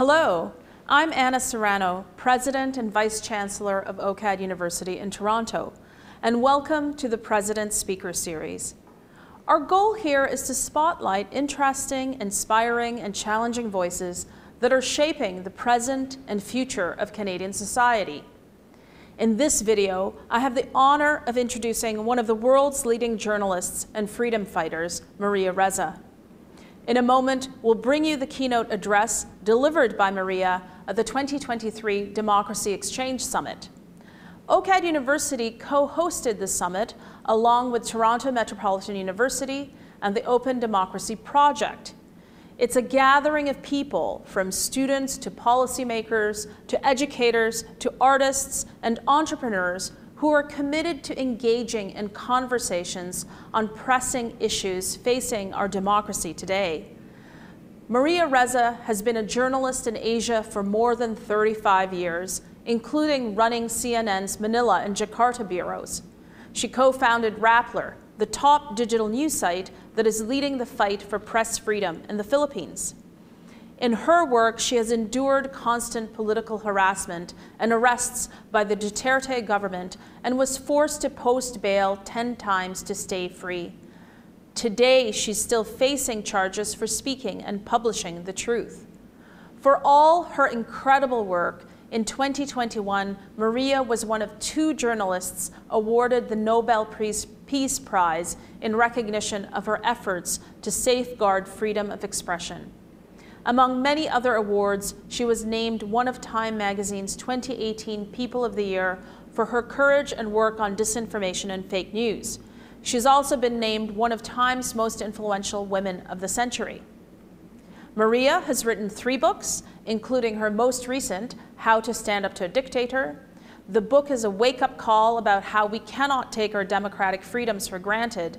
Hello, I'm Ana Serrano, President and Vice Chancellor of OCAD University in Toronto, and welcome to the President's Speaker Series. Our goal here is to spotlight interesting, inspiring, and challenging voices that are shaping the present and future of Canadian society. In this video, I have the honor of introducing one of the world's leading journalists and freedom fighters, Maria Ressa. In a moment, we'll bring you the keynote address delivered by Maria at the 2023 Democracy Exchange Summit. OCAD University co-hosted the summit along with Toronto Metropolitan University and the Open Democracy Project. It's a gathering of people from students to policymakers to educators to artists and entrepreneurs who are committed to engaging in conversations on pressing issues facing our democracy today. Maria Ressa has been a journalist in Asia for more than 35 years, including running CNN's Manila and Jakarta bureaus. She co-founded Rappler, the top digital news site that is leading the fight for press freedom in the Philippines. In her work, she has endured constant political harassment and arrests by the Duterte government and was forced to post bail 10 times to stay free. Today, she's still facing charges for speaking and publishing the truth. For all her incredible work, in 2021, Maria was one of two journalists awarded the Nobel Peace Prize in recognition of her efforts to safeguard freedom of expression. Among many other awards, she was named one of Time magazine's 2018 People of the Year for her courage and work on disinformation and fake news. She's also been named one of Time's most influential women of the century. Maria has written three books, including her most recent, How to Stand Up to a Dictator. The book is a wake-up call about how we cannot take our democratic freedoms for granted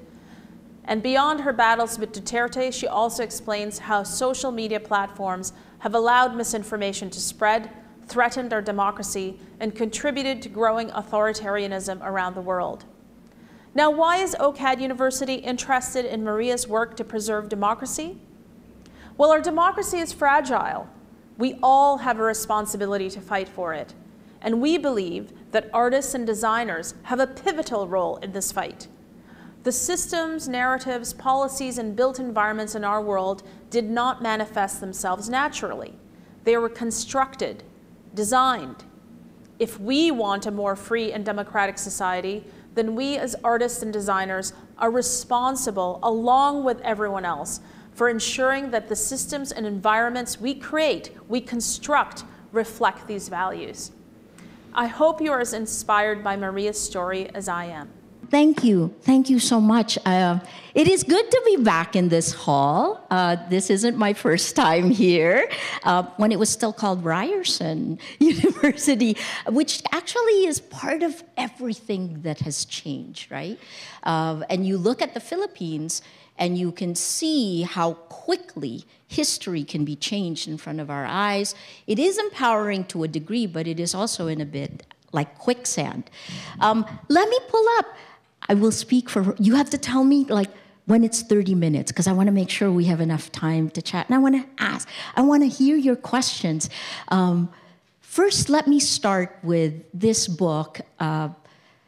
and beyond her battles with Duterte, she also explains how social media platforms have allowed misinformation to spread, threatened our democracy, and contributed to growing authoritarianism around the world. Now, why is OCAD University interested in Maria's work to preserve democracy? Well, our democracy is fragile. We all have a responsibility to fight for it. And we believe that artists and designers have a pivotal role in this fight. The systems, narratives, policies, and built environments in our world did not manifest themselves naturally. They were constructed, designed. If we want a more free and democratic society, then we as artists and designers are responsible, along with everyone else, for ensuring that the systems and environments we create, we construct, reflect these values. I hope you are as inspired by Maria's story as I am thank you. Thank you so much. Uh, it is good to be back in this hall. Uh, this isn't my first time here. Uh, when it was still called Ryerson University, which actually is part of everything that has changed, right? Uh, and you look at the Philippines, and you can see how quickly history can be changed in front of our eyes. It is empowering to a degree, but it is also in a bit like quicksand. Um, let me pull up I will speak for, you have to tell me like when it's 30 minutes, because I want to make sure we have enough time to chat. And I want to ask, I want to hear your questions. Um, first, let me start with this book, uh,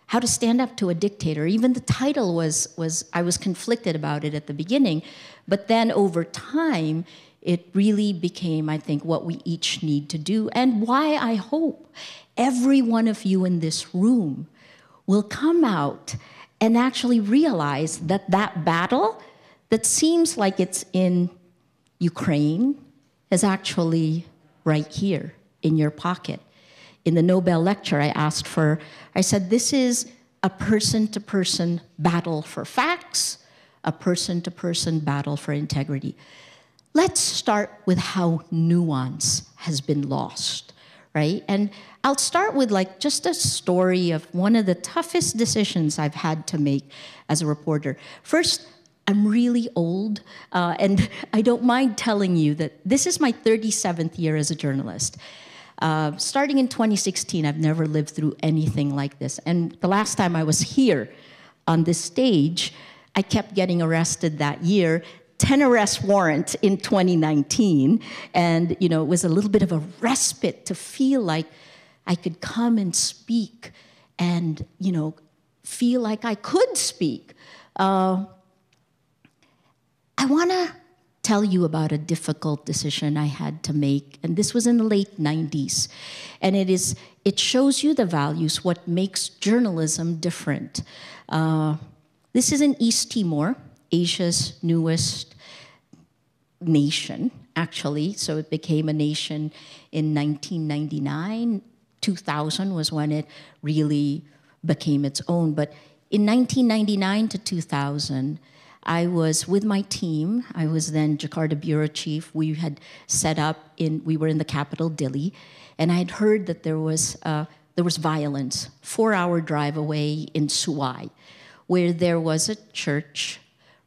How to Stand Up to a Dictator. Even the title was, was, I was conflicted about it at the beginning, but then over time, it really became, I think, what we each need to do, and why I hope every one of you in this room will come out and actually realize that that battle that seems like it's in Ukraine is actually right here in your pocket. In the Nobel lecture, I asked for, I said, this is a person to person battle for facts, a person to person battle for integrity. Let's start with how nuance has been lost, right? And I'll start with like just a story of one of the toughest decisions I've had to make as a reporter. First, I'm really old, uh, and I don't mind telling you that this is my 37th year as a journalist. Uh, starting in 2016, I've never lived through anything like this. And the last time I was here on this stage, I kept getting arrested that year. 10 arrest warrant in 2019 and you know it was a little bit of a respite to feel like i could come and speak and you know feel like i could speak. Uh, i want to tell you about a difficult decision i had to make and this was in the late 90s and it is it shows you the values what makes journalism different. Uh, this is in east timor asia's newest nation, actually. So it became a nation in 1999. 2000 was when it really became its own. But in 1999 to 2000, I was with my team. I was then Jakarta bureau chief. We had set up in, we were in the capital, Dili, and I had heard that there was, uh, there was violence four hour drive away in Suai, where there was a church.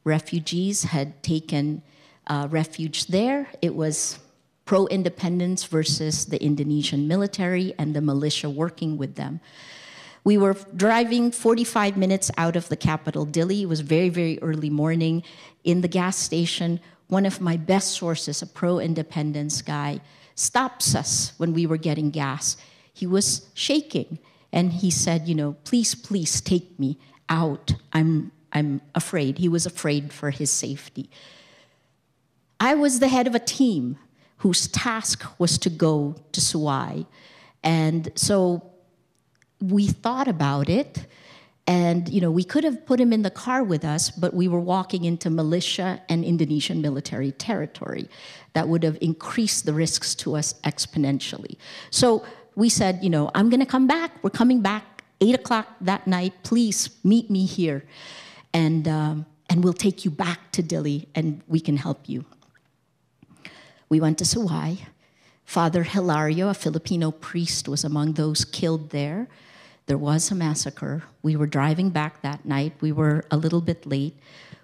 Refugees had taken uh, refuge there. It was pro independence versus the Indonesian military and the militia working with them. We were driving 45 minutes out of the capital, Dili. It was very, very early morning. In the gas station, one of my best sources, a pro independence guy, stops us when we were getting gas. He was shaking and he said, You know, please, please take me out. I'm, I'm afraid. He was afraid for his safety. I was the head of a team whose task was to go to Suai. And so we thought about it. And you know, we could have put him in the car with us, but we were walking into militia and Indonesian military territory. That would have increased the risks to us exponentially. So we said, you know, I'm gonna come back. We're coming back eight o'clock that night. Please meet me here. And um, and we'll take you back to Dili and we can help you. We went to Suai. Father Hilario, a Filipino priest, was among those killed there. There was a massacre. We were driving back that night. We were a little bit late.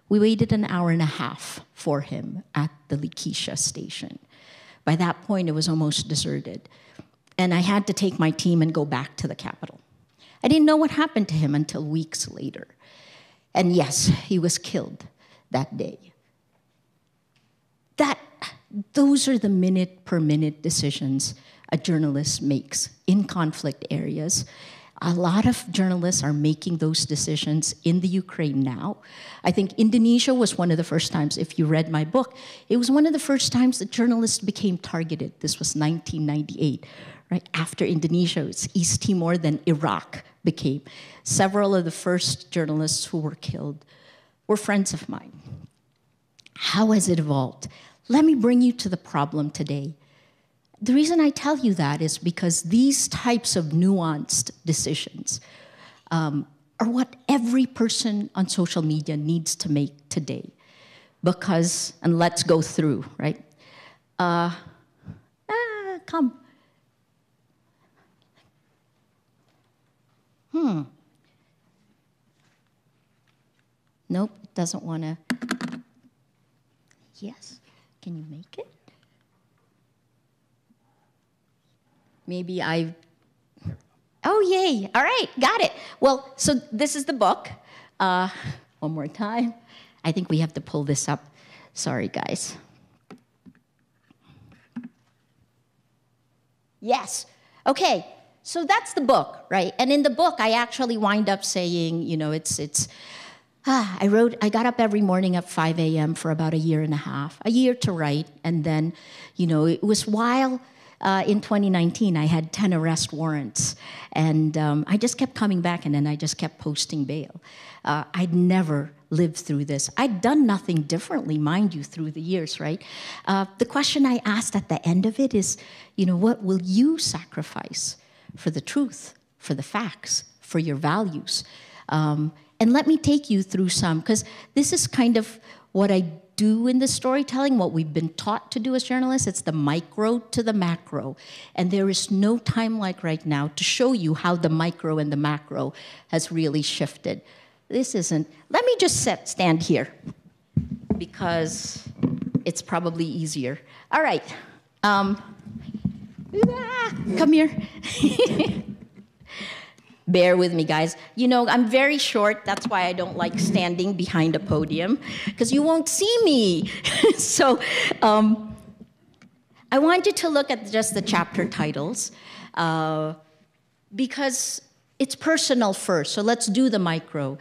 We waited an hour and a half for him at the Liquiçá station. By that point, it was almost deserted. And I had to take my team and go back to the capital. I didn't know what happened to him until weeks later. And yes, he was killed that day. That those are the minute per minute decisions a journalist makes in conflict areas. A lot of journalists are making those decisions in the Ukraine now. I think Indonesia was one of the first times, if you read my book, it was one of the first times that journalists became targeted. This was 1998, right? After Indonesia, it's East Timor, then Iraq became. Several of the first journalists who were killed were friends of mine. How has it evolved? Let me bring you to the problem today. The reason I tell you that is because these types of nuanced decisions um, are what every person on social media needs to make today. Because, and let's go through, right? Uh, ah, come. Hmm. Nope, it doesn't want to. Yes. Can you make it? Maybe I. Oh, yay. All right, got it. Well, so this is the book. Uh, one more time. I think we have to pull this up. Sorry, guys. Yes. Okay. So that's the book, right? And in the book, I actually wind up saying, you know, it's it's ah, I wrote, I got up every morning at 5 a.m. for about a year and a half, a year to write. And then, you know, it was while uh, in 2019 I had 10 arrest warrants. And um, I just kept coming back and then I just kept posting bail. Uh, I'd never lived through this. I'd done nothing differently, mind you, through the years, right? Uh, the question I asked at the end of it is, you know, what will you sacrifice for the truth, for the facts, for your values? Um, and let me take you through some, because this is kind of what I do in the storytelling, what we've been taught to do as journalists. It's the micro to the macro. And there is no time like right now to show you how the micro and the macro has really shifted. This isn't, let me just set, stand here because it's probably easier. All right. Um, come here. Bear with me, guys. You know, I'm very short. That's why I don't like standing behind a podium, because you won't see me. so um, I want you to look at just the chapter titles, uh, because it's personal first. So let's do the micro.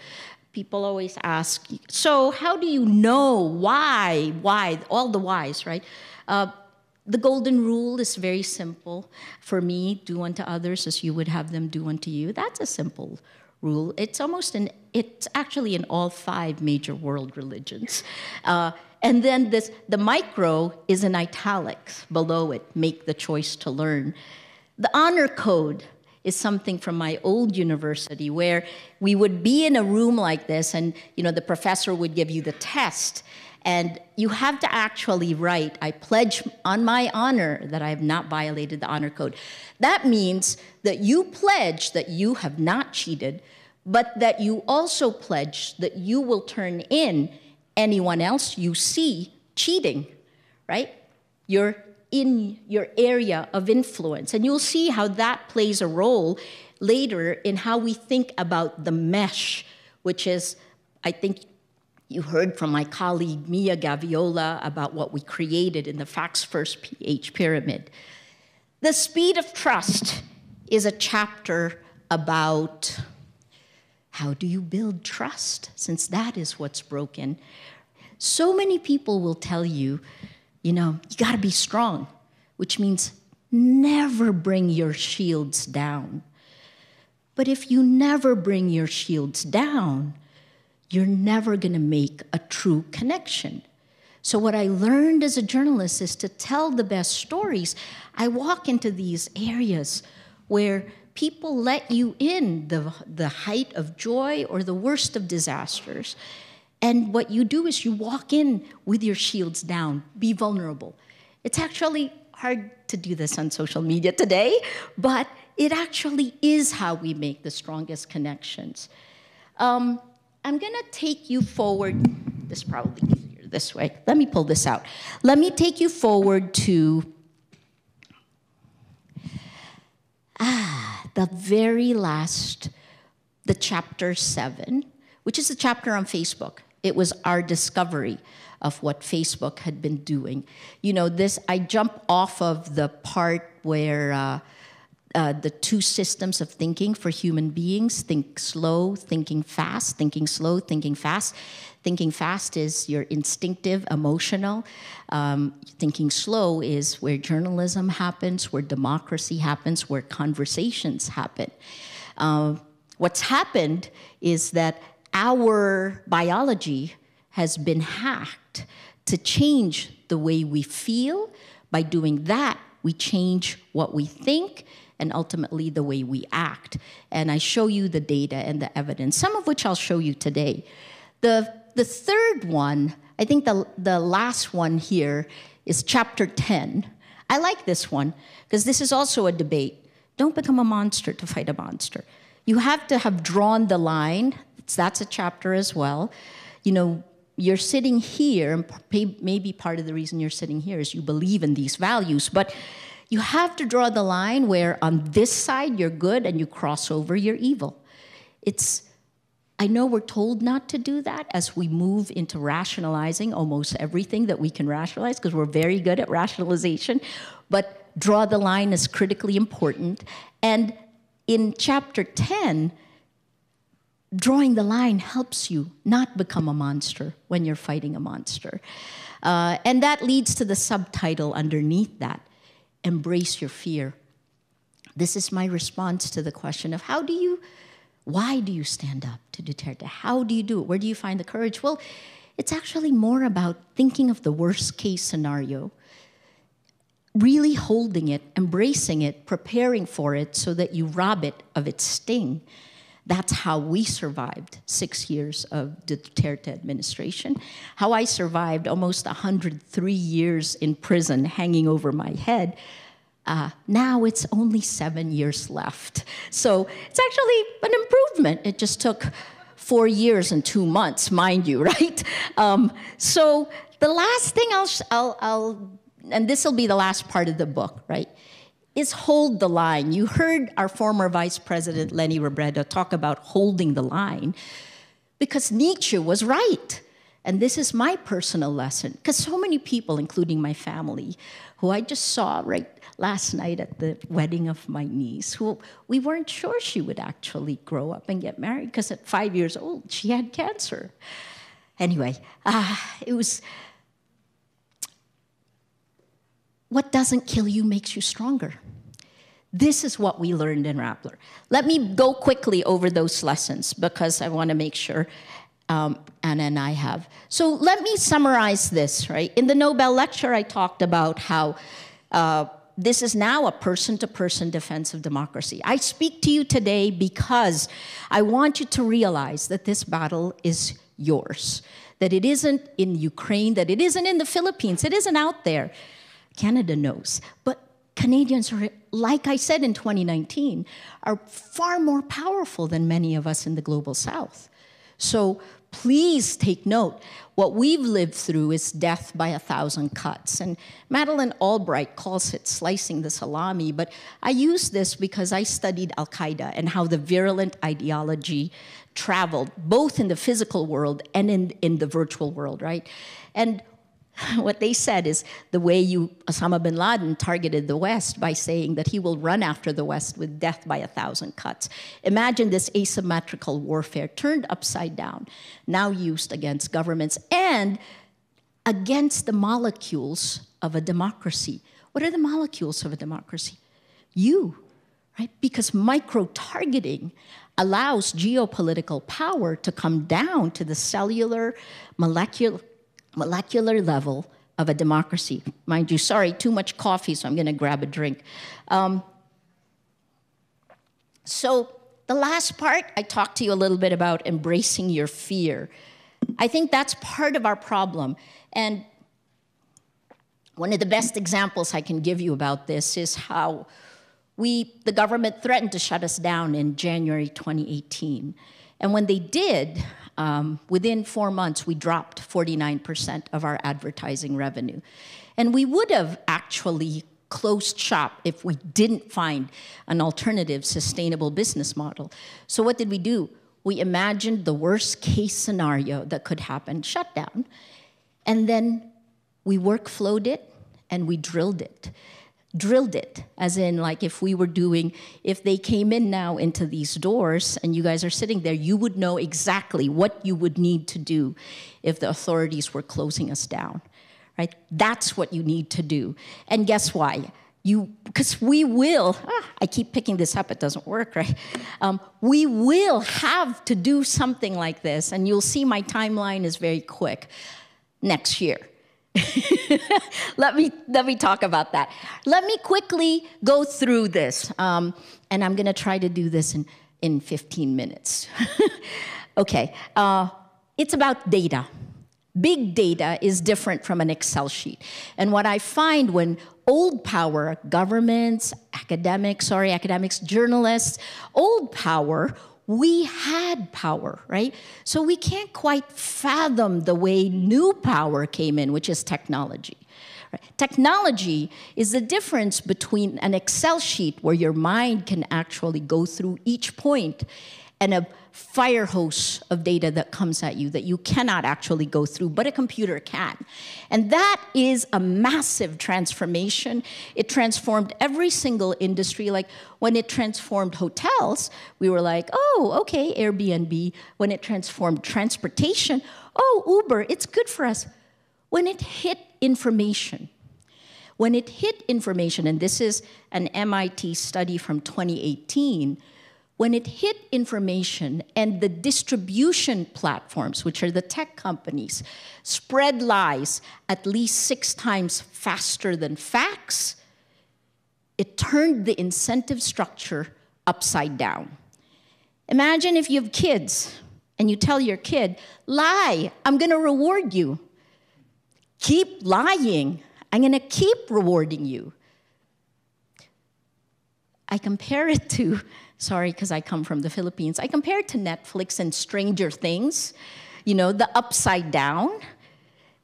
People always ask, so how do you know why? Why? All the whys, right? Uh, the golden rule is very simple. For me, do unto others as you would have them do unto you. That's a simple rule. It's almost an, it's actually in all five major world religions. Uh, and then this, the micro is in italics below it, make the choice to learn. The honor code is something from my old university where we would be in a room like this and you know the professor would give you the test and you have to actually write, I pledge on my honor that I have not violated the honor code. That means that you pledge that you have not cheated, but that you also pledge that you will turn in anyone else you see cheating, right? You're in your area of influence. And you'll see how that plays a role later in how we think about the mesh, which is, I think, you heard from my colleague Mia Gaviola about what we created in the Facts First PH pyramid. The speed of trust is a chapter about how do you build trust, since that is what's broken. So many people will tell you, you know, you gotta be strong, which means never bring your shields down. But if you never bring your shields down, you're never going to make a true connection. So, what I learned as a journalist is to tell the best stories. I walk into these areas where people let you in the, the height of joy or the worst of disasters. And what you do is you walk in with your shields down, be vulnerable. It's actually hard to do this on social media today, but it actually is how we make the strongest connections. Um, I'm going to take you forward. This is probably easier this way. Let me pull this out. Let me take you forward to ah, the very last, the chapter seven, which is the chapter on Facebook. It was our discovery of what Facebook had been doing. You know, this, I jump off of the part where. Uh, uh, the two systems of thinking for human beings think slow, thinking fast, thinking slow, thinking fast. Thinking fast is your instinctive, emotional. Um, thinking slow is where journalism happens, where democracy happens, where conversations happen. Uh, what's happened is that our biology has been hacked to change the way we feel. By doing that, we change what we think and ultimately the way we act. And I show you the data and the evidence, some of which I'll show you today. The, the third one, I think the, the last one here is chapter 10. I like this one because this is also a debate. Don't become a monster to fight a monster. You have to have drawn the line. That's a chapter as well. You know, you're sitting here, and maybe part of the reason you're sitting here is you believe in these values, but you have to draw the line where on this side you're good and you cross over you're evil. It's I know we're told not to do that as we move into rationalizing almost everything that we can rationalize because we're very good at rationalization, but draw the line is critically important. And in chapter 10, drawing the line helps you not become a monster when you're fighting a monster. Uh, and that leads to the subtitle underneath that embrace your fear. This is my response to the question of how do you, why do you stand up to Duterte? How do you do it? Where do you find the courage? Well, it's actually more about thinking of the worst case scenario, really holding it, embracing it, preparing for it so that you rob it of its sting. That's how we survived six years of the Duterte administration. How I survived almost 103 years in prison hanging over my head. Uh, now it's only seven years left. So it's actually an improvement. It just took four years and two months, mind you, right? Um, so the last thing I'll, I'll, I'll and this will be the last part of the book, right? Is hold the line. You heard our former Vice President Leni Robredo talk about holding the line because Nietzsche was right. And this is my personal lesson because so many people, including my family, who I just saw right last night at the wedding of my niece, who we weren't sure she would actually grow up and get married because at five years old, she had cancer. Anyway, uh, it was what doesn't kill you makes you stronger. This is what we learned in Rappler. Let me go quickly over those lessons because I want to make sure um, Ana and I have. So let me summarize this, right? In the Nobel lecture, I talked about how uh, this is now a person to person defense of democracy. I speak to you today because I want you to realize that this battle is yours, that it isn't in Ukraine, that it isn't in the Philippines, it isn't out there. Canada knows. But Canadians are, like I said in 2019, are far more powerful than many of us in the global south. So please take note. What we've lived through is death by a thousand cuts. And Madeleine Albright calls it slicing the salami, but I use this because I studied Al Qaeda and how the virulent ideology traveled both in the physical world and in, in the virtual world, right? And what they said is the way you Osama bin Laden targeted the West by saying that he will run after the West with death by a thousand cuts. Imagine this asymmetrical warfare turned upside down, now used against governments and against the molecules of a democracy. What are the molecules of a democracy? You, right? Because micro targeting allows geopolitical power to come down to the cellular, molecular, molecular level of a democracy. Mind you, sorry, too much coffee, so I'm going to grab a drink. Um, so, the last part, I talked to you a little bit about embracing your fear. I think that's part of our problem. And one of the best examples I can give you about this is how we, the government threatened to shut us down in January 2018. And when they did, um, within four months, we dropped 49% of our advertising revenue. And we would have actually closed shop if we didn't find an alternative sustainable business model. So, what did we do? We imagined the worst case scenario that could happen shutdown. And then we workflowed it and we drilled it drilled it as in like if we were doing if they came in now into these doors and you guys are sitting there you would know exactly what you would need to do if the authorities were closing us down right? That's what you need to do. And guess why? You because we will ah, i keep picking this up it doesn't work right? Um, we will have to do something like this and you'll see my timeline is very quick. Next year let me let me talk about that. Let me quickly go through this, um, and I'm going to try to do this in in 15 minutes. okay, uh, it's about data. Big data is different from an Excel sheet, and what I find when old power governments, academics, sorry, academics, journalists, old power we had power, right? So we can't quite fathom the way new power came in, which is technology. Right? Technology is the difference between an Excel sheet where your mind can actually go through each point and a fire hose of data that comes at you that you cannot actually go through, but a computer can. And that is a massive transformation. It transformed every single industry. Like when it transformed hotels, we were like, oh, okay, Airbnb. When it transformed transportation, oh, Uber, it's good for us. When it hit information, when it hit information, and this is an MIT study from 2018, when it hit information and the distribution platforms, which are the tech companies, spread lies at least six times faster than facts, it turned the incentive structure upside down. Imagine if you have kids and you tell your kid, lie, I'm gonna reward you. Keep lying, I'm gonna keep rewarding you. I compare it to sorry, because I come from the Philippines, I compare it to Netflix and Stranger Things, you know, the upside down.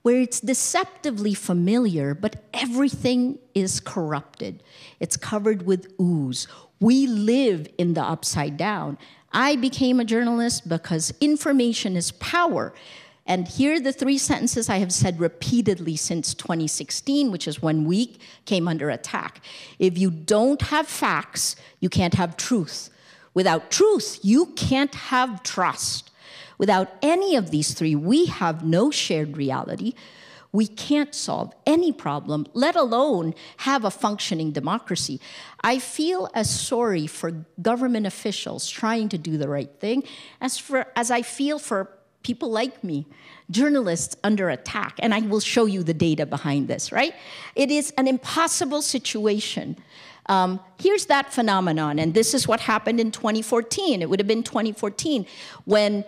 where it's deceptively familiar, but everything is corrupted. It's covered with ooze. We live in the upside down. I became a journalist because information is power. And here are the three sentences I have said repeatedly since 2016, which is when we came under attack. If you don't have facts, you can't have truth. Without truth, you can't have trust. Without any of these three, we have no shared reality. We can't solve any problem, let alone have a functioning democracy. I feel as sorry for government officials trying to do the right thing as, for, as I feel for people like me, journalists under attack. And I will show you the data behind this, right? It is an impossible situation. Um, here's that phenomenon, and this is what happened in 2014. It would have been 2014 when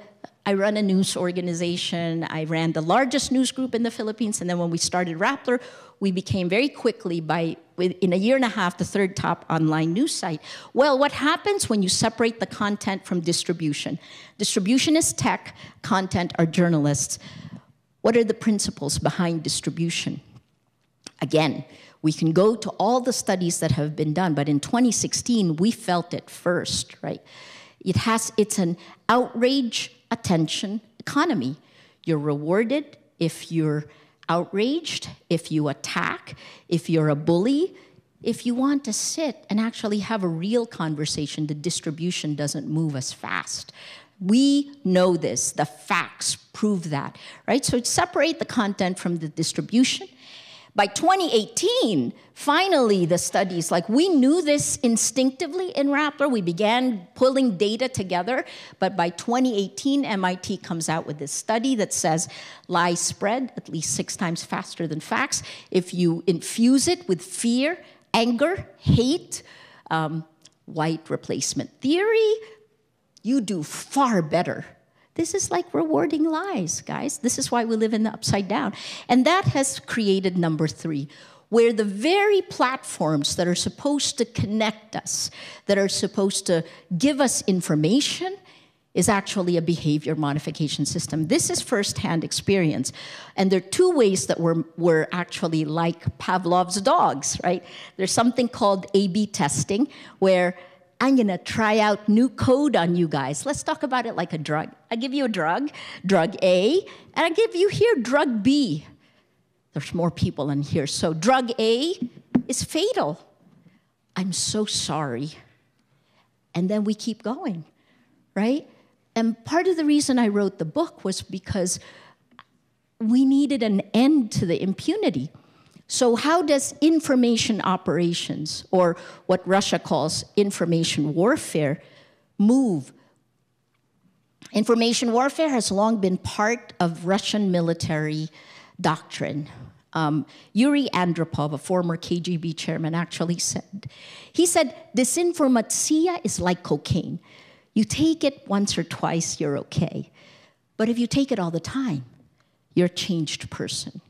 I run a news organization. I ran the largest news group in the Philippines. And then when we started Rappler, we became very quickly, by in a year and a half, the third top online news site. Well, what happens when you separate the content from distribution? Distribution is tech, content are journalists. What are the principles behind distribution? Again, we can go to all the studies that have been done, but in 2016, we felt it first, right? It has, it's an outrage attention economy. You're rewarded if you're outraged, if you attack, if you're a bully. If you want to sit and actually have a real conversation, the distribution doesn't move as fast. We know this, the facts prove that, right? So separate the content from the distribution by 2018, finally, the studies, like we knew this instinctively in Rappler, we began pulling data together, but by 2018, MIT comes out with this study that says lies spread at least six times faster than facts. If you infuse it with fear, anger, hate, um, white replacement theory, you do far better this is like rewarding lies, guys. This is why we live in the upside down. And that has created number three, where the very platforms that are supposed to connect us, that are supposed to give us information, is actually a behavior modification system. This is firsthand experience. And there are two ways that we're, we're actually like Pavlov's dogs, right? There's something called A B testing, where I'm gonna try out new code on you guys. Let's talk about it like a drug. I give you a drug, drug A, and I give you here drug B. There's more people in here. So, drug A is fatal. I'm so sorry. And then we keep going, right? And part of the reason I wrote the book was because we needed an end to the impunity. So, how does information operations, or what Russia calls information warfare, move? Information warfare has long been part of Russian military doctrine. Um, Yuri Andropov, a former KGB chairman, actually said, he said, disinformatia is like cocaine. You take it once or twice, you're okay. But if you take it all the time, you're a changed person.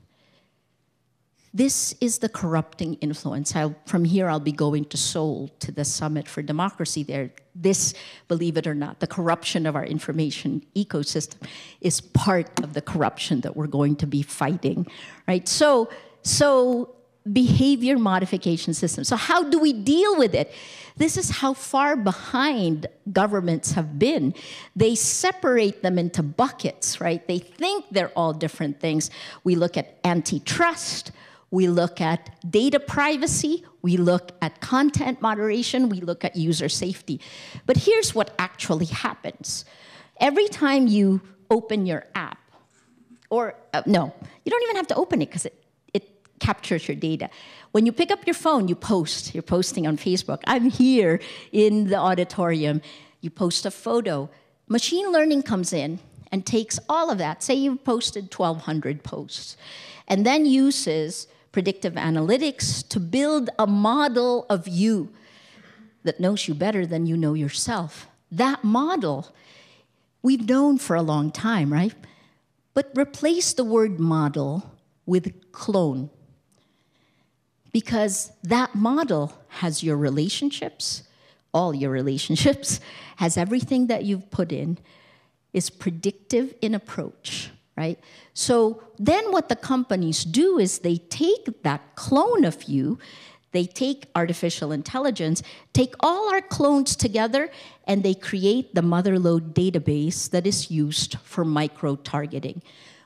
This is the corrupting influence. I'll, from here, I'll be going to Seoul to the Summit for Democracy there. This, believe it or not, the corruption of our information ecosystem is part of the corruption that we're going to be fighting, right? So, so behavior modification system. So how do we deal with it? This is how far behind governments have been. They separate them into buckets, right? They think they're all different things. We look at antitrust, we look at data privacy, we look at content moderation, we look at user safety. But here's what actually happens. Every time you open your app, or uh, no, you don't even have to open it because it, it captures your data. When you pick up your phone, you post. You're posting on Facebook. I'm here in the auditorium. You post a photo. Machine learning comes in and takes all of that. Say you've posted 1,200 posts, and then uses predictive analytics to build a model of you that knows you better than you know yourself. That model we've known for a long time, right? But replace the word model with clone. Because that model has your relationships, all your relationships, has everything that you've put in, is predictive in approach right? So then what the companies do is they take that clone of you, they take artificial intelligence, take all our clones together, and they create the motherlode database that is used for micro targeting.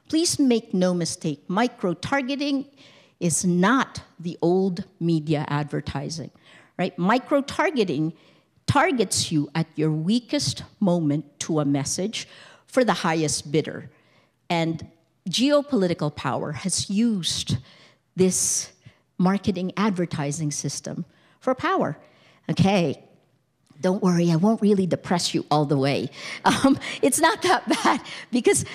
Please make no mistake, micro targeting is not the old media advertising, right? Micro targeting targets you at your weakest moment to a message for the highest bidder. And geopolitical power has used this marketing advertising system for power. Okay, don't worry, I won't really depress you all the way. Um, it's not that bad because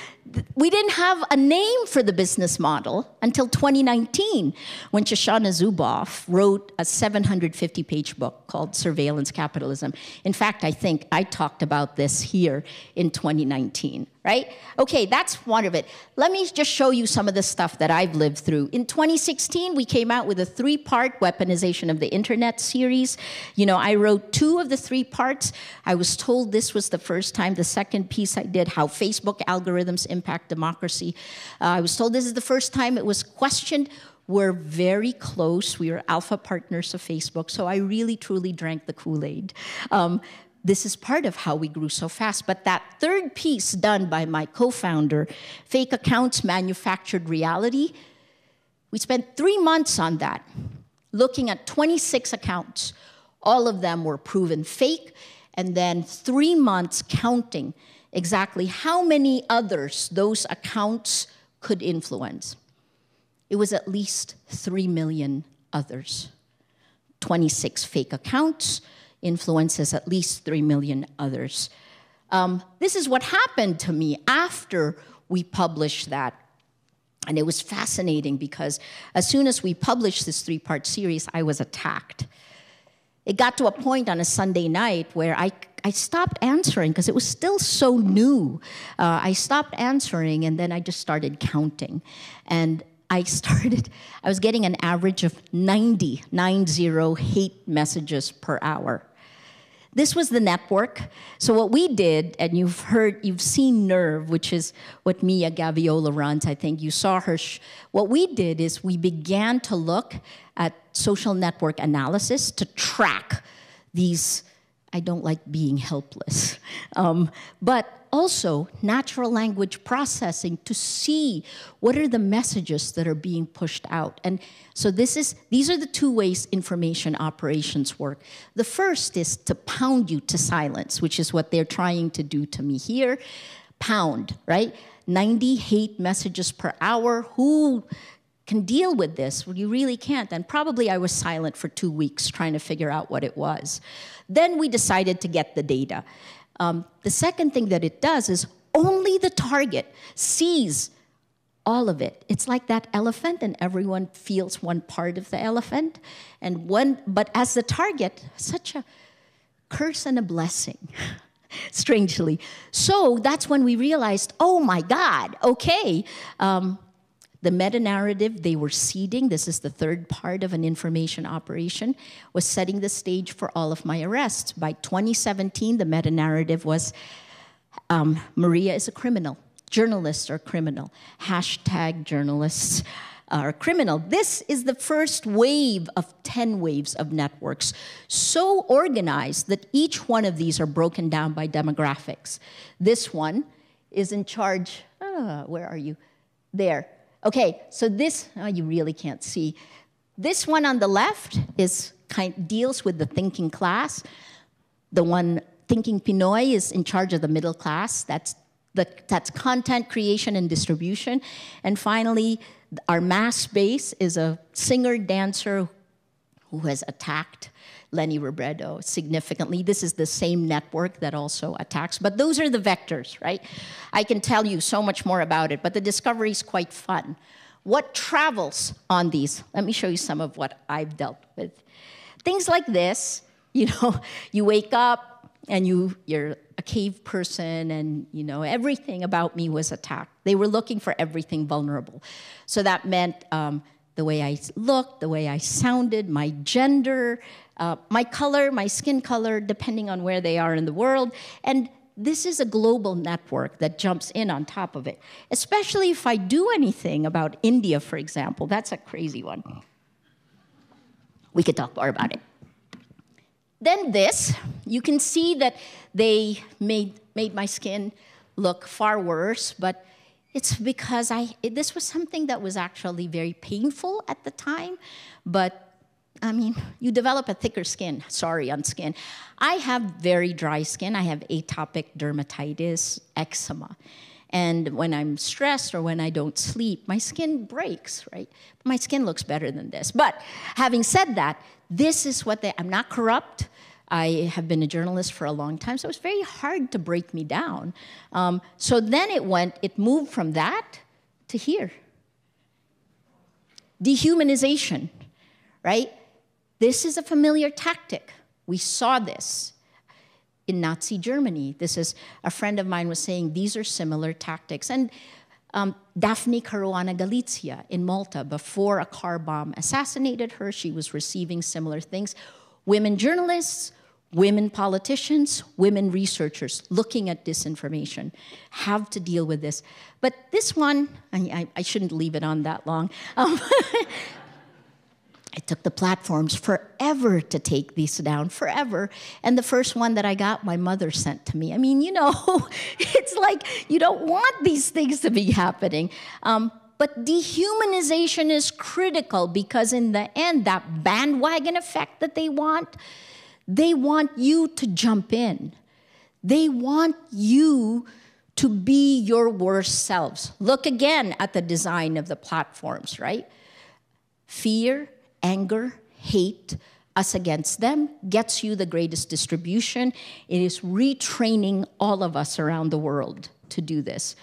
we didn't have a name for the business model until 2019 when Shoshana Zuboff wrote a 750 page book called Surveillance Capitalism. In fact, I think I talked about this here in 2019, right? Okay, that's one of it. Let me just show you some of the stuff that I've lived through. In 2016, we came out with a three part weaponization of the internet series. You know, I wrote two of the three parts. I was told this was the first time. The second piece I did, how Facebook algorithms impact democracy. Uh, I was told this is the first time it was questioned. We're very close. We are alpha partners of Facebook, so I really truly drank the Kool Aid. Um, this is part of how we grew so fast. But that third piece done by my co founder, Fake Accounts Manufactured Reality, we spent three months on that, looking at 26 accounts. All of them were proven fake, and then three months counting exactly how many others those accounts could influence. It was at least 3 million others. 26 fake accounts influences at least 3 million others. Um, this is what happened to me after we published that. And it was fascinating because as soon as we published this three part series, I was attacked. It got to a point on a Sunday night where I I stopped answering because it was still so new. Uh, I stopped answering and then I just started counting. And I started, I was getting an average of 90, 90 hate messages per hour. This was the network. So what we did, and you've heard, you've seen Nerve, which is what Mia Gaviola runs. I think you saw her. what we did is we began to look at social network analysis to track these I don't like being helpless. Um, but also natural language processing to see what are the messages that are being pushed out. And so this is these are the two ways information operations work. The first is to pound you to silence, which is what they're trying to do to me here. Pound, right? 90 hate messages per hour. Who can deal with this? You really can't. And probably I was silent for two weeks trying to figure out what it was. Then we decided to get the data. Um, the second thing that it does is only the target sees all of it. It's like that elephant, and everyone feels one part of the elephant. And one, but as the target, such a curse and a blessing. strangely. So that's when we realized, oh my God, okay, um, the meta narrative they were seeding, this is the third part of an information operation, was setting the stage for all of my arrests. By 2017, the meta narrative was um, Maria is a criminal, journalists are criminal, hashtag journalists are criminal. This is the first wave of 10 waves of networks, so organized that each one of these are broken down by demographics. This one is in charge, ah, where are you? There Okay, so this, oh, you really can't see. This one on the left is kind deals with the thinking class. The one thinking Pinoy is in charge of the middle class. That's the, that's content creation and distribution. And finally, our mass base is a singer dancer who has attacked Leni Robredo significantly. This is the same network that also attacks, but those are the vectors, right? I can tell you so much more about it, but the discovery is quite fun. What travels on these? Let me show you some of what I've dealt with. Things like this, you know, you wake up and you, you're a cave person and you know everything about me was attacked they were looking for everything vulnerable so that meant um, the way i looked the way i sounded my gender uh, my color, my skin color, depending on where they are in the world. And this is a global network that jumps in on top of it, especially if I do anything about India, for example. That's a crazy one. We could talk more about it. Then this, you can see that they made, made my skin look far worse, but it's because I, this was something that was actually very painful at the time, but I mean, you develop a thicker skin, sorry, on skin. I have very dry skin. I have atopic dermatitis, eczema. And when I'm stressed or when I don't sleep, my skin breaks, right? My skin looks better than this. But having said that, this is what they, I'm not corrupt. I have been a journalist for a long time, so it was very hard to break me down. Um, so then it went, it moved from that to here. Dehumanization, right? This is a familiar tactic. We saw this in Nazi Germany. This is a friend of mine was saying these are similar tactics. And um, Daphne Caruana Galizia in Malta, before a car bomb assassinated her, she was receiving similar things. Women journalists, women politicians, women researchers looking at disinformation have to deal with this. But this one, I, I shouldn't leave it on that long. Um, it took the platforms forever to take these down, forever. And the first one that I got, my mother sent to me. I mean, you know, it's like you don't want these things to be happening. Um, but dehumanization is critical because, in the end, that bandwagon effect that they want, they want you to jump in. They want you to be your worst selves. Look again at the design of the platforms, right? Fear, anger, hate, us against them gets you the greatest distribution. It is retraining all of us around the world to do this.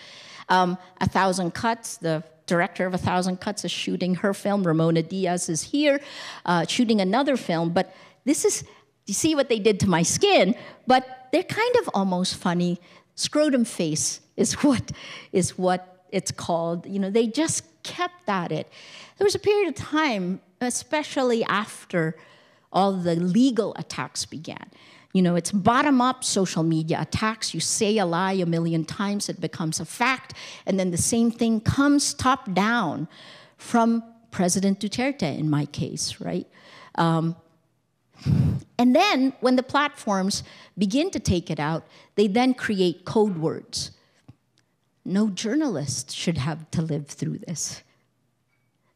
Um, a Thousand Cuts, the director of A Thousand Cuts is shooting her film. Ramona Diaz is here uh, shooting another film. But this is, you see what they did to my skin, but they're kind of almost funny. Scrotum face is what, is what it's called. You know, they just kept at it. There was a period of time especially after all the legal attacks began. You know, it's bottom up social media attacks. You say a lie a million times, it becomes a fact. And then the same thing comes top down from President Duterte, in my case, right? Um, and then when the platforms begin to take it out, they then create code words. No journalist should have to live through this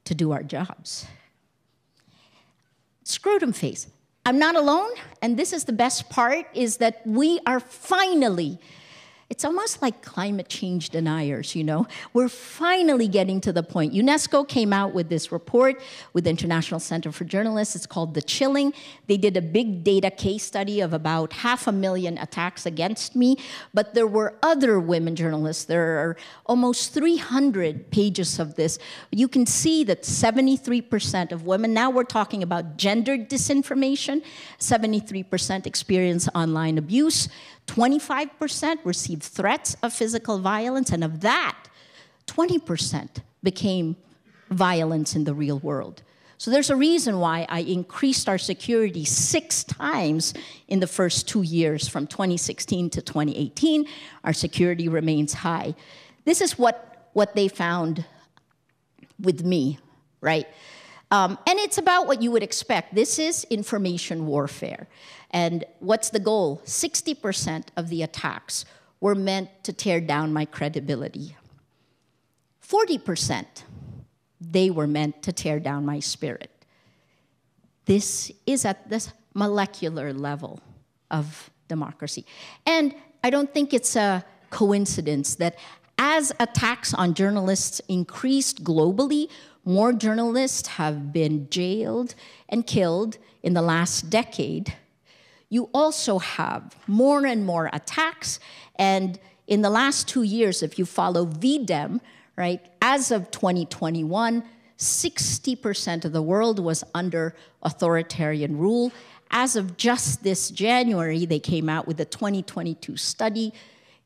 to do our jobs scrotum face. I'm not alone, and this is the best part, is that we are finally it's almost like climate change deniers, you know? We're finally getting to the point. UNESCO came out with this report with the International Center for Journalists. It's called The Chilling. They did a big data case study of about half a million attacks against me, but there were other women journalists. There are almost 300 pages of this. You can see that 73% of women, now we're talking about gendered disinformation, 73% experience online abuse. 25% received threats of physical violence, and of that, 20% became violence in the real world. So there's a reason why I increased our security six times in the first two years from 2016 to 2018. Our security remains high. This is what, what they found with me, right? Um, and it's about what you would expect. This is information warfare. And what's the goal? 60% of the attacks were meant to tear down my credibility. 40%, they were meant to tear down my spirit. This is at this molecular level of democracy. And I don't think it's a coincidence that as attacks on journalists increased globally, more journalists have been jailed and killed in the last decade you also have more and more attacks. And in the last two years, if you follow VDEM, right, as of 2021, 60% of the world was under authoritarian rule. As of just this January, they came out with a 2022 study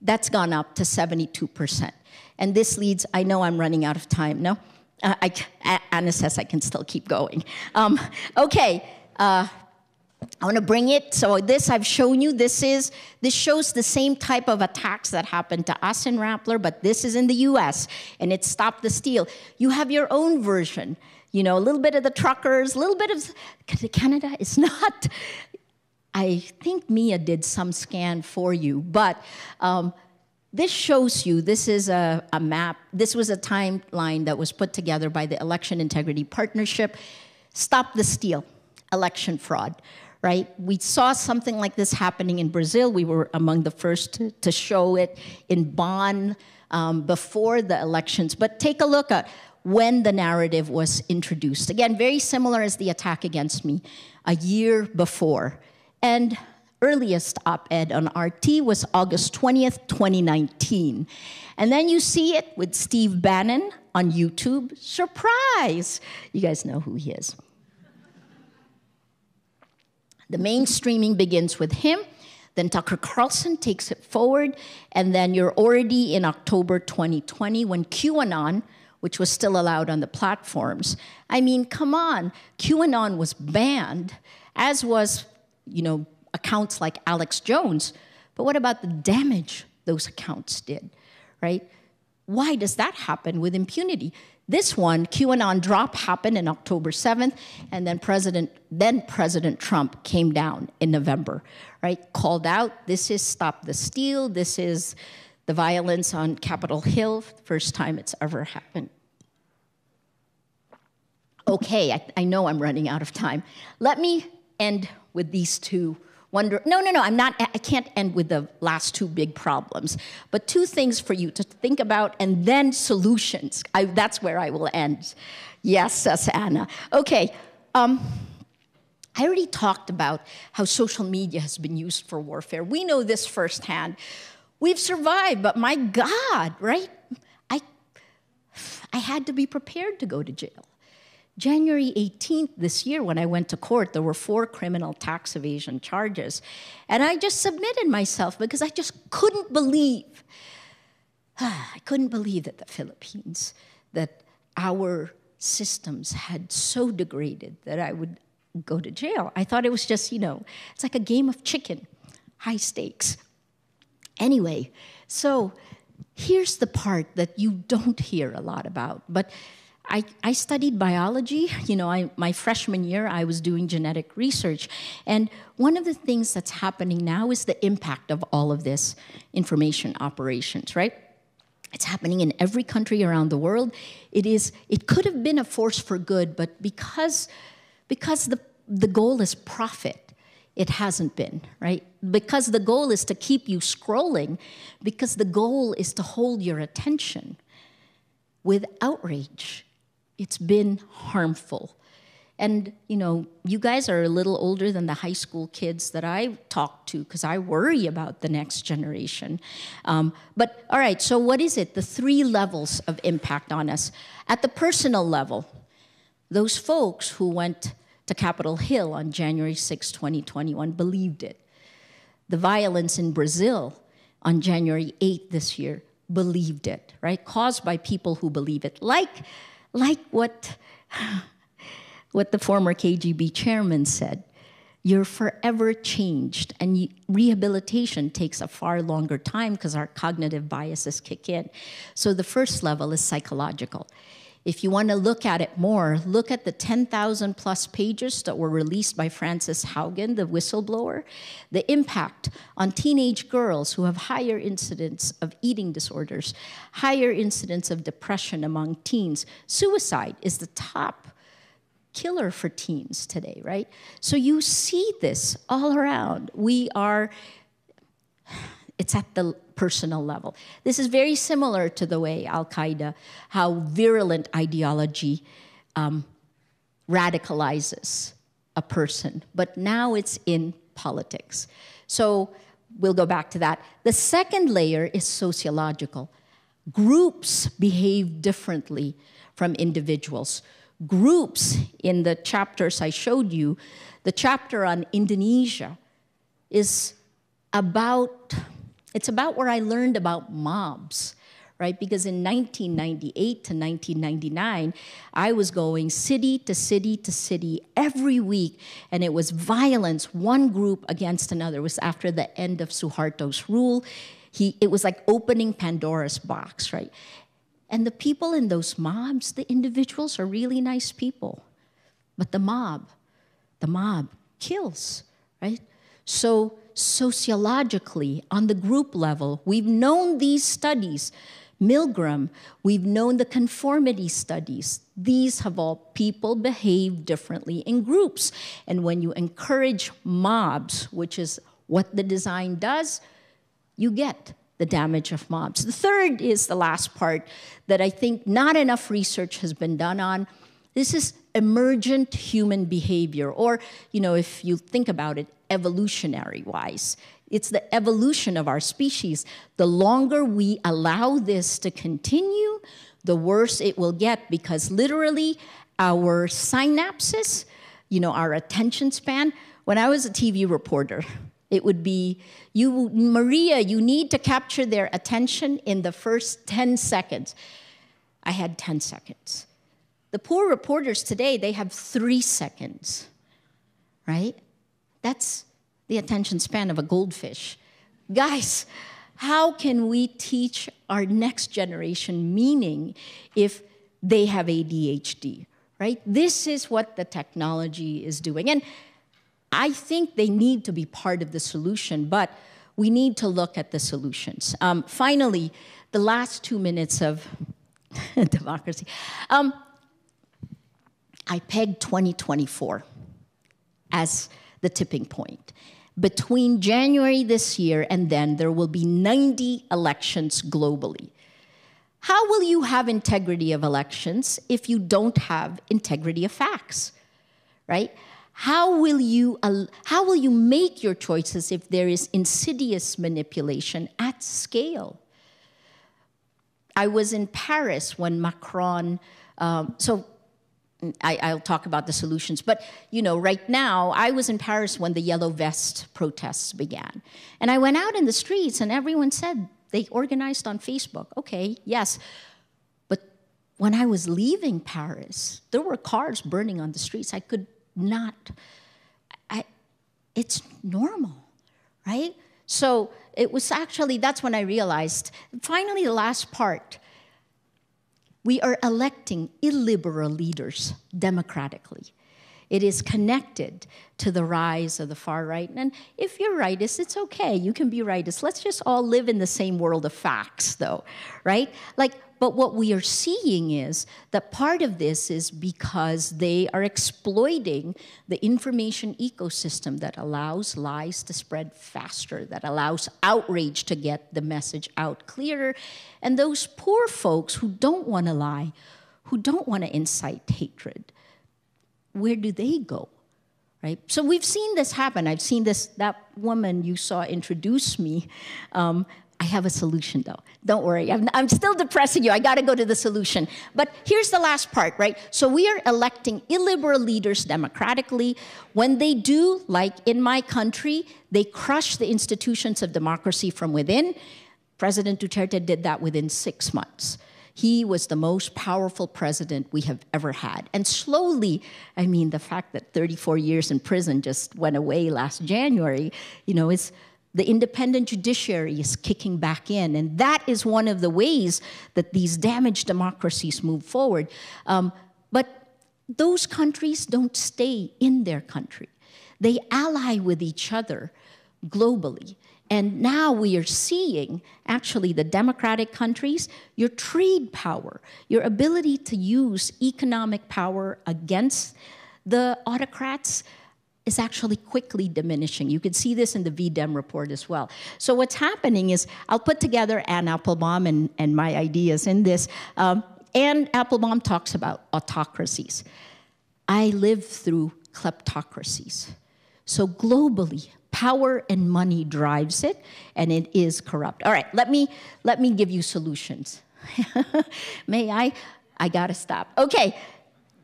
that's gone up to 72%. And this leads, I know I'm running out of time, no? Uh, I, Ana says I can still keep going. Um, okay, uh, I want to bring it. So this I've shown you. This is this shows the same type of attacks that happened to us in Rappler, but this is in the U.S. and it stopped the steal. You have your own version. You know, a little bit of the truckers, a little bit of Canada is not. I think Mia did some scan for you, but um, this shows you. This is a, a map. This was a timeline that was put together by the Election Integrity Partnership. Stop the steal, election fraud right? We saw something like this happening in Brazil. We were among the first to, to show it in Bonn um, before the elections. But take a look at when the narrative was introduced. Again, very similar as the attack against me a year before. And earliest op-ed on RT was August 20th, 2019. And then you see it with Steve Bannon on YouTube. Surprise! You guys know who he is. The mainstreaming begins with him, then Tucker Carlson takes it forward, and then you're already in October 2020 when QAnon, which was still allowed on the platforms. I mean, come on, QAnon was banned, as was, you know, accounts like Alex Jones. But what about the damage those accounts did, right? Why does that happen with impunity? This one, QAnon drop, happened in October 7th, and then President, then President Trump came down in November, right? Called out, this is Stop the Steal, this is the violence on Capitol Hill, first time it's ever happened. Okay, I, I know I'm running out of time. Let me end with these two wonder no no no i'm not i can't end with the last two big problems but two things for you to think about and then solutions. I, that's where i will end. Yes says Ana. Okay um, i already talked about how social media has been used for warfare. We know this firsthand. We've survived but my god right? I i had to be prepared to go to jail January 18th this year, when I went to court, there were four criminal tax evasion charges. And I just submitted myself because I just couldn't believe, I couldn't believe that the Philippines, that our systems had so degraded that I would go to jail. I thought it was just, you know, it's like a game of chicken, high stakes. Anyway, so here's the part that you don't hear a lot about, but I, I studied biology. You know, I, my freshman year, I was doing genetic research. And one of the things that's happening now is the impact of all of this information operations, right? It's happening in every country around the world. It is, it could have been a force for good, but because, because the, the goal is profit, it hasn't been, right? Because the goal is to keep you scrolling, because the goal is to hold your attention with outrage it's been harmful. And, you know, you guys are a little older than the high school kids that I talk to because I worry about the next generation. Um, but, all right, so what is it? The three levels of impact on us. At the personal level, those folks who went to Capitol Hill on January 6, 2021, believed it. The violence in Brazil on January 8 this year believed it, right? Caused by people who believe it. Like, like what, what the former KGB chairman said. You're forever changed, and rehabilitation takes a far longer time because our cognitive biases kick in. So the first level is psychological. If you want to look at it more, look at the 10,000 plus pages that were released by Frances Haugen, the whistleblower. The impact on teenage girls who have higher incidence of eating disorders, higher incidence of depression among teens. Suicide is the top killer for teens today, right? So you see this all around. We are, it's at the personal level. This is very similar to the way Al Qaeda, how virulent ideology um, radicalizes a person, but now it's in politics. So we'll go back to that. The second layer is sociological. Groups behave differently from individuals. Groups, in the chapters I showed you, the chapter on Indonesia is about it's about where I learned about mobs, right? Because in 1998 to 1999, I was going city to city to city every week, and it was violence, one group against another. It was after the end of Suharto's rule. He, it was like opening Pandora's box, right? And the people in those mobs, the individuals are really nice people. But the mob, the mob kills, right? So, sociologically, on the group level, we've known these studies. Milgram, we've known the conformity studies. These have all people behave differently in groups. And when you encourage mobs, which is what the design does, you get the damage of mobs. The third is the last part that I think not enough research has been done on. This is emergent human behavior, or, you know, if you think about it evolutionary wise, it's the evolution of our species. The longer we allow this to continue, the worse it will get because literally our synapses, you know, our attention span. When I was a TV reporter, it would be, you, Maria, you need to capture their attention in the first 10 seconds. I had 10 seconds. The poor reporters today, they have three seconds, right? That's the attention span of a goldfish. Guys, how can we teach our next generation meaning if they have ADHD, right? This is what the technology is doing. And I think they need to be part of the solution, but we need to look at the solutions. Um, finally, the last two minutes of democracy. Um, I pegged 2024 as the tipping point. Between January this year and then, there will be 90 elections globally. How will you have integrity of elections if you don't have integrity of facts? Right? How will you, how will you make your choices if there is insidious manipulation at scale? I was in Paris when Macron, um, so I, will talk about the solutions. But you know, right now, I was in Paris when the yellow vest protests began, and I went out in the streets, and everyone said they organized on Facebook. Okay, yes, but when I was leaving Paris, there were cars burning on the streets. I could not. I, it's normal, right? So it was actually that's when I realized. Finally, the last part we are electing illiberal leaders democratically. It is connected to the rise of the far right. And if you're rightist, it's okay. You can be rightist. Let's just all live in the same world of facts, though, right? Like, but what we are seeing is that part of this is because they are exploiting the information ecosystem that allows lies to spread faster, that allows outrage to get the message out clearer. And those poor folks who don't want to lie, who don't want to incite hatred, where do they go? Right? So we've seen this happen. I've seen this, that woman you saw introduce me. Um, I have a solution though. Don't worry. I'm, I'm still depressing you. I got to go to the solution. But here's the last part, right? So we are electing illiberal leaders democratically. When they do, like in my country, they crush the institutions of democracy from within. President Duterte did that within six months. He was the most powerful president we have ever had. And slowly, I mean, the fact that 34 years in prison just went away last January, you know, is the independent judiciary is kicking back in. And that is one of the ways that these damaged democracies move forward. Um, but those countries don't stay in their country, they ally with each other globally. And now we are seeing actually the democratic countries, your trade power, your ability to use economic power against the autocrats is actually quickly diminishing. You can see this in the VDEM report as well. So what's happening is I'll put together Anne Applebaum and, and my ideas in this. Um, Anne Applebaum talks about autocracies. I live through kleptocracies. So globally, power and money drives it, and it is corrupt. All right, let me let me give you solutions. May I? I gotta stop. Okay,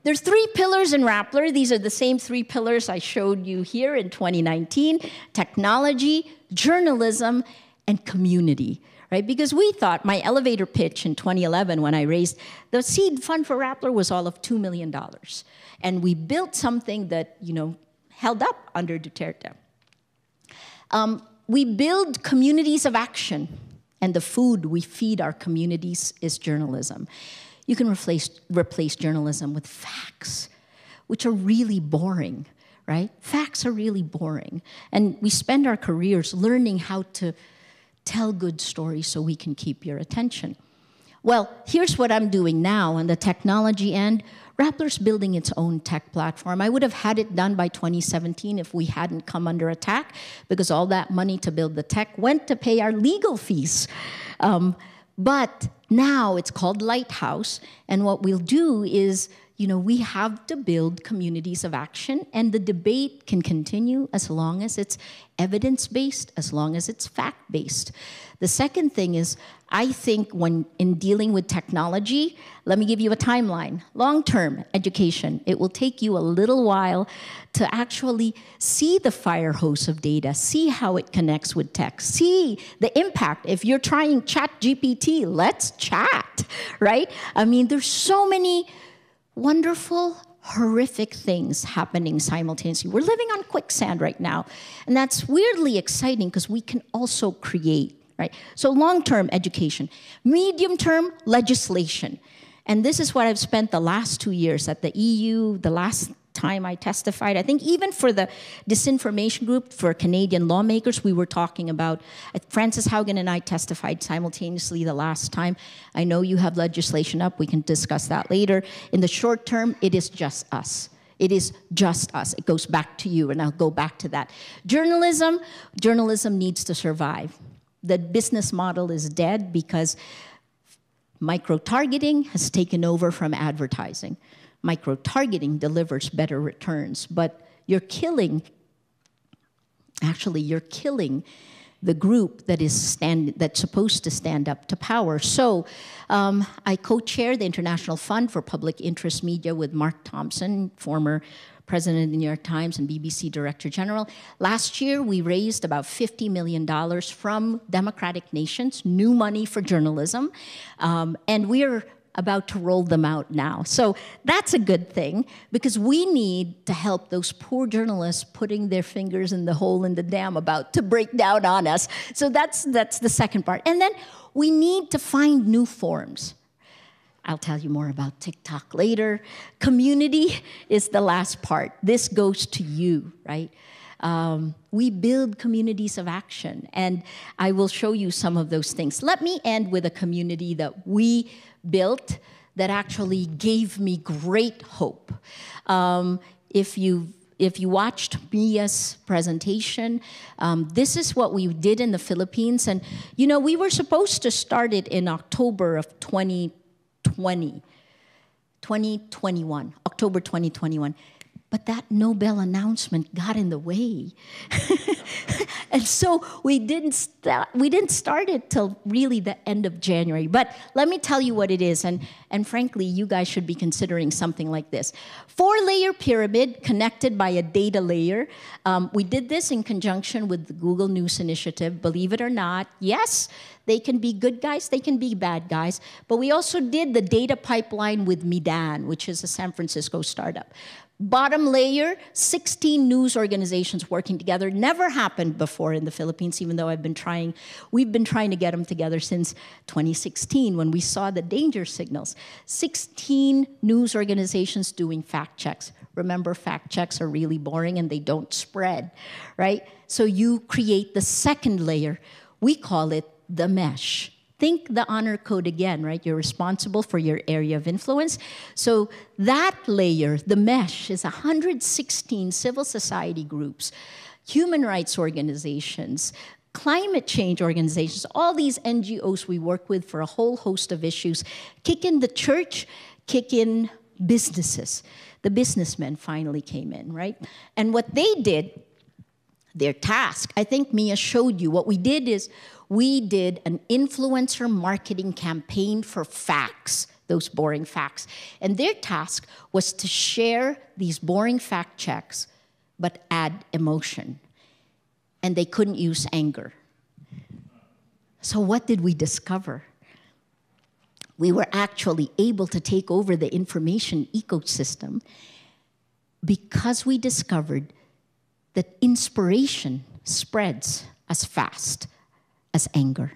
there's three pillars in Rappler. These are the same three pillars I showed you here in 2019 technology, journalism, and community. right? Because we thought my elevator pitch in 2011 when I raised the seed fund for Rappler was all of $2 million. And we built something that, you know, held up under Duterte. Um, we build communities of action, and the food we feed our communities is journalism. You can replace, replace journalism with facts, which are really boring, right? Facts are really boring. And we spend our careers learning how to tell good stories so we can keep your attention. Well, here's what I'm doing now on the technology end. Rappler's building its own tech platform. I would have had it done by 2017 if we hadn't come under attack, because all that money to build the tech went to pay our legal fees. Um, but now it's called Lighthouse, and what we'll do is you know, we have to build communities of action, and the debate can continue as long as it's evidence based, as long as it's fact based. The second thing is, I think when in dealing with technology, let me give you a timeline. Long term education, it will take you a little while to actually see the fire hose of data, see how it connects with tech, see the impact. If you're trying Chat GPT, let's chat, right? I mean, there's so many wonderful, horrific things happening simultaneously. We're living on quicksand right now. And that's weirdly exciting because we can also create, right? So, long term education, medium term legislation. And this is what I've spent the last two years at the EU, the last time I testified. I think even for the disinformation group for Canadian lawmakers, we were talking about. Uh, Francis Frances Haugen and I testified simultaneously the last time. I know you have legislation up. We can discuss that later. In the short term, it is just us. It is just us. It goes back to you, and I'll go back to that. Journalism, journalism needs to survive. The business model is dead because micro targeting has taken over from advertising micro targeting delivers better returns, but you're killing, actually, you're killing the group that is stand, that's supposed to stand up to power. So um, I co-chair the International Fund for Public Interest Media with Mark Thompson, former president of the New York Times and BBC Director General. Last year, we raised about $50 million from democratic nations, new money for journalism. Um, and we're about to roll them out now. So that's a good thing because we need to help those poor journalists putting their fingers in the hole in the dam about to break down on us. So that's that's the second part. And then we need to find new forms. I'll tell you more about TikTok later. Community is the last part. This goes to you, right? Um, we build communities of action, and I will show you some of those things. Let me end with a community that we built that actually gave me great hope. Um, if you if you watched Mia's presentation, um, this is what we did in the Philippines. And, you know, we were supposed to start it in October of 2020, 2021, October 2021. But that Nobel announcement got in the way. and so we didn't, start, we didn't start it till really the end of January. But let me tell you what it is. And, and frankly, you guys should be considering something like this. Four layer pyramid connected by a data layer. Um, we did this in conjunction with the Google News Initiative. Believe it or not, yes, they can be good guys, they can be bad guys. But we also did the data pipeline with Meedan, which is a San Francisco startup. Bottom layer, 16 news organizations working together. Never happened before in the Philippines, even though I've been trying, we've been trying to get them together since 2016 when we saw the danger signals. 16 news organizations doing fact checks. Remember, fact checks are really boring and they don't spread, right? So you create the second layer. We call it the mesh think the honor code again, right? You're responsible for your area of influence. So that layer, the mesh, is 116 civil society groups, human rights organizations, climate change organizations, all these NGOs we work with for a whole host of issues. Kick in the church, kick in businesses. The businessmen finally came in, right? And what they did, their task, I think Mia showed you, what we did is we did an influencer marketing campaign for facts, those boring facts. And their task was to share these boring fact checks, but add emotion. And they couldn't use anger. So, what did we discover? We were actually able to take over the information ecosystem because we discovered that inspiration spreads as fast as anger,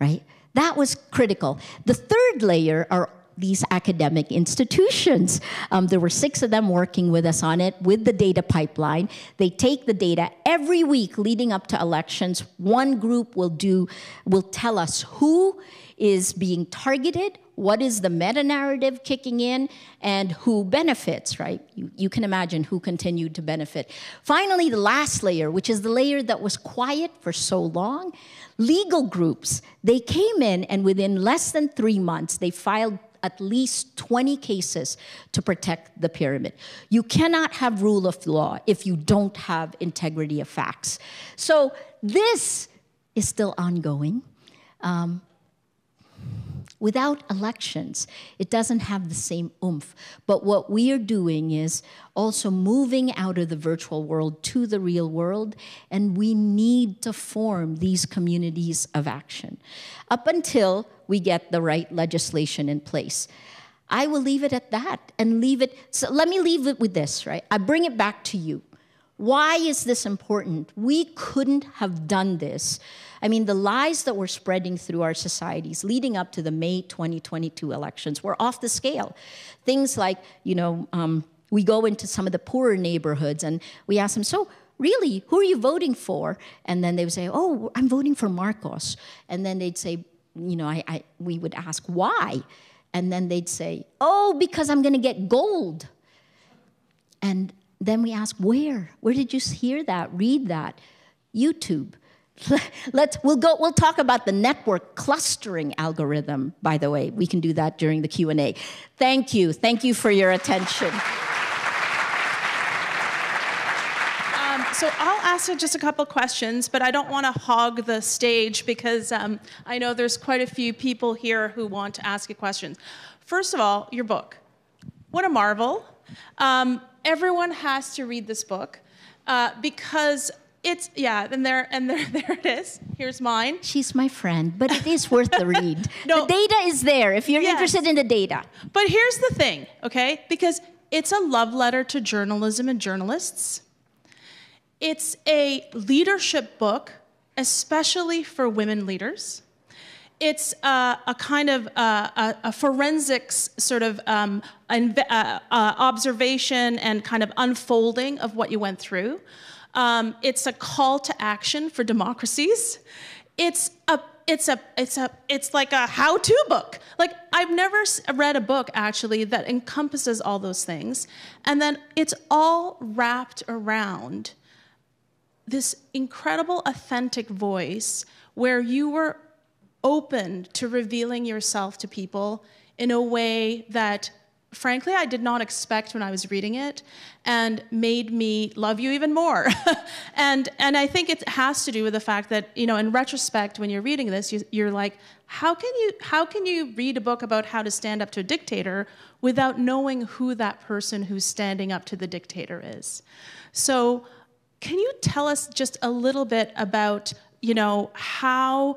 right? That was critical. The third layer are these academic institutions. Um, there were six of them working with us on it with the data pipeline. They take the data every week leading up to elections. One group will do will tell us who is being targeted, what is the meta narrative kicking in, and who benefits, right? You, you can imagine who continued to benefit. Finally, the last layer, which is the layer that was quiet for so long, legal groups, they came in and within less than three months, they filed at least 20 cases to protect the pyramid. You cannot have rule of law if you don't have integrity of facts. So this is still ongoing. Um, Without elections, it doesn't have the same oomph. But what we are doing is also moving out of the virtual world to the real world, and we need to form these communities of action up until we get the right legislation in place. I will leave it at that and leave it. So let me leave it with this, right? I bring it back to you. Why is this important? We couldn't have done this I mean, the lies that were spreading through our societies leading up to the May 2022 elections were off the scale. Things like, you know, um, we go into some of the poorer neighborhoods and we ask them, so really, who are you voting for? And then they would say, oh, I'm voting for Marcos. And then they'd say, you know, I, I we would ask, why? And then they'd say, oh, because I'm going to get gold. And then we ask, where? Where did you hear that, read that? YouTube. Let's we'll go we'll talk about the network clustering algorithm by the way. We can do that during the Q&A. Thank you. Thank you for your attention. Um, so I'll ask just a couple questions, but I don't want to hog the stage because um, I know there's quite a few people here who want to ask you questions. First of all, your book. What a marvel. Um, everyone has to read this book uh, because it's yeah, and there and there there it is. Here's mine. She's my friend, but it is worth the read. no, the data is there if you're yes. interested in the data. But here's the thing, okay? Because it's a love letter to journalism and journalists. It's a leadership book, especially for women leaders. It's uh, a kind of uh, a, a, forensics sort of um, uh, uh, observation and kind of unfolding of what you went through. Um, it's a call to action for democracies. It's a it's a it's a it's like a how-to book. Like I've never read a book actually that encompasses all those things, and then it's all wrapped around this incredible authentic voice where you were open to revealing yourself to people in a way that frankly, I did not expect when I was reading it and made me love you even more. and, and I think it has to do with the fact that, you know, in retrospect, when you're reading this, you, you're like, how can, you, how can you read a book about how to stand up to a dictator without knowing who that person who's standing up to the dictator is? So, can you tell us just a little bit about, you know, how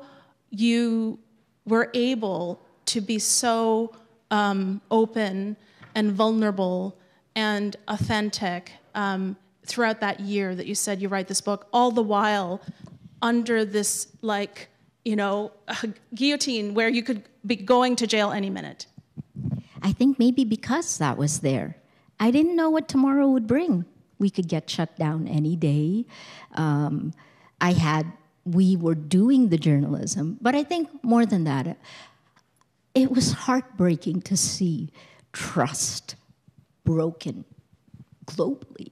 you were able to be so um, open and vulnerable and authentic um, throughout that year that you said you write this book, all the while under this, like, you know, guillotine where you could be going to jail any minute? I think maybe because that was there. I didn't know what tomorrow would bring. We could get shut down any day. Um, I had, we were doing the journalism, but I think more than that, it was heartbreaking to see trust broken globally.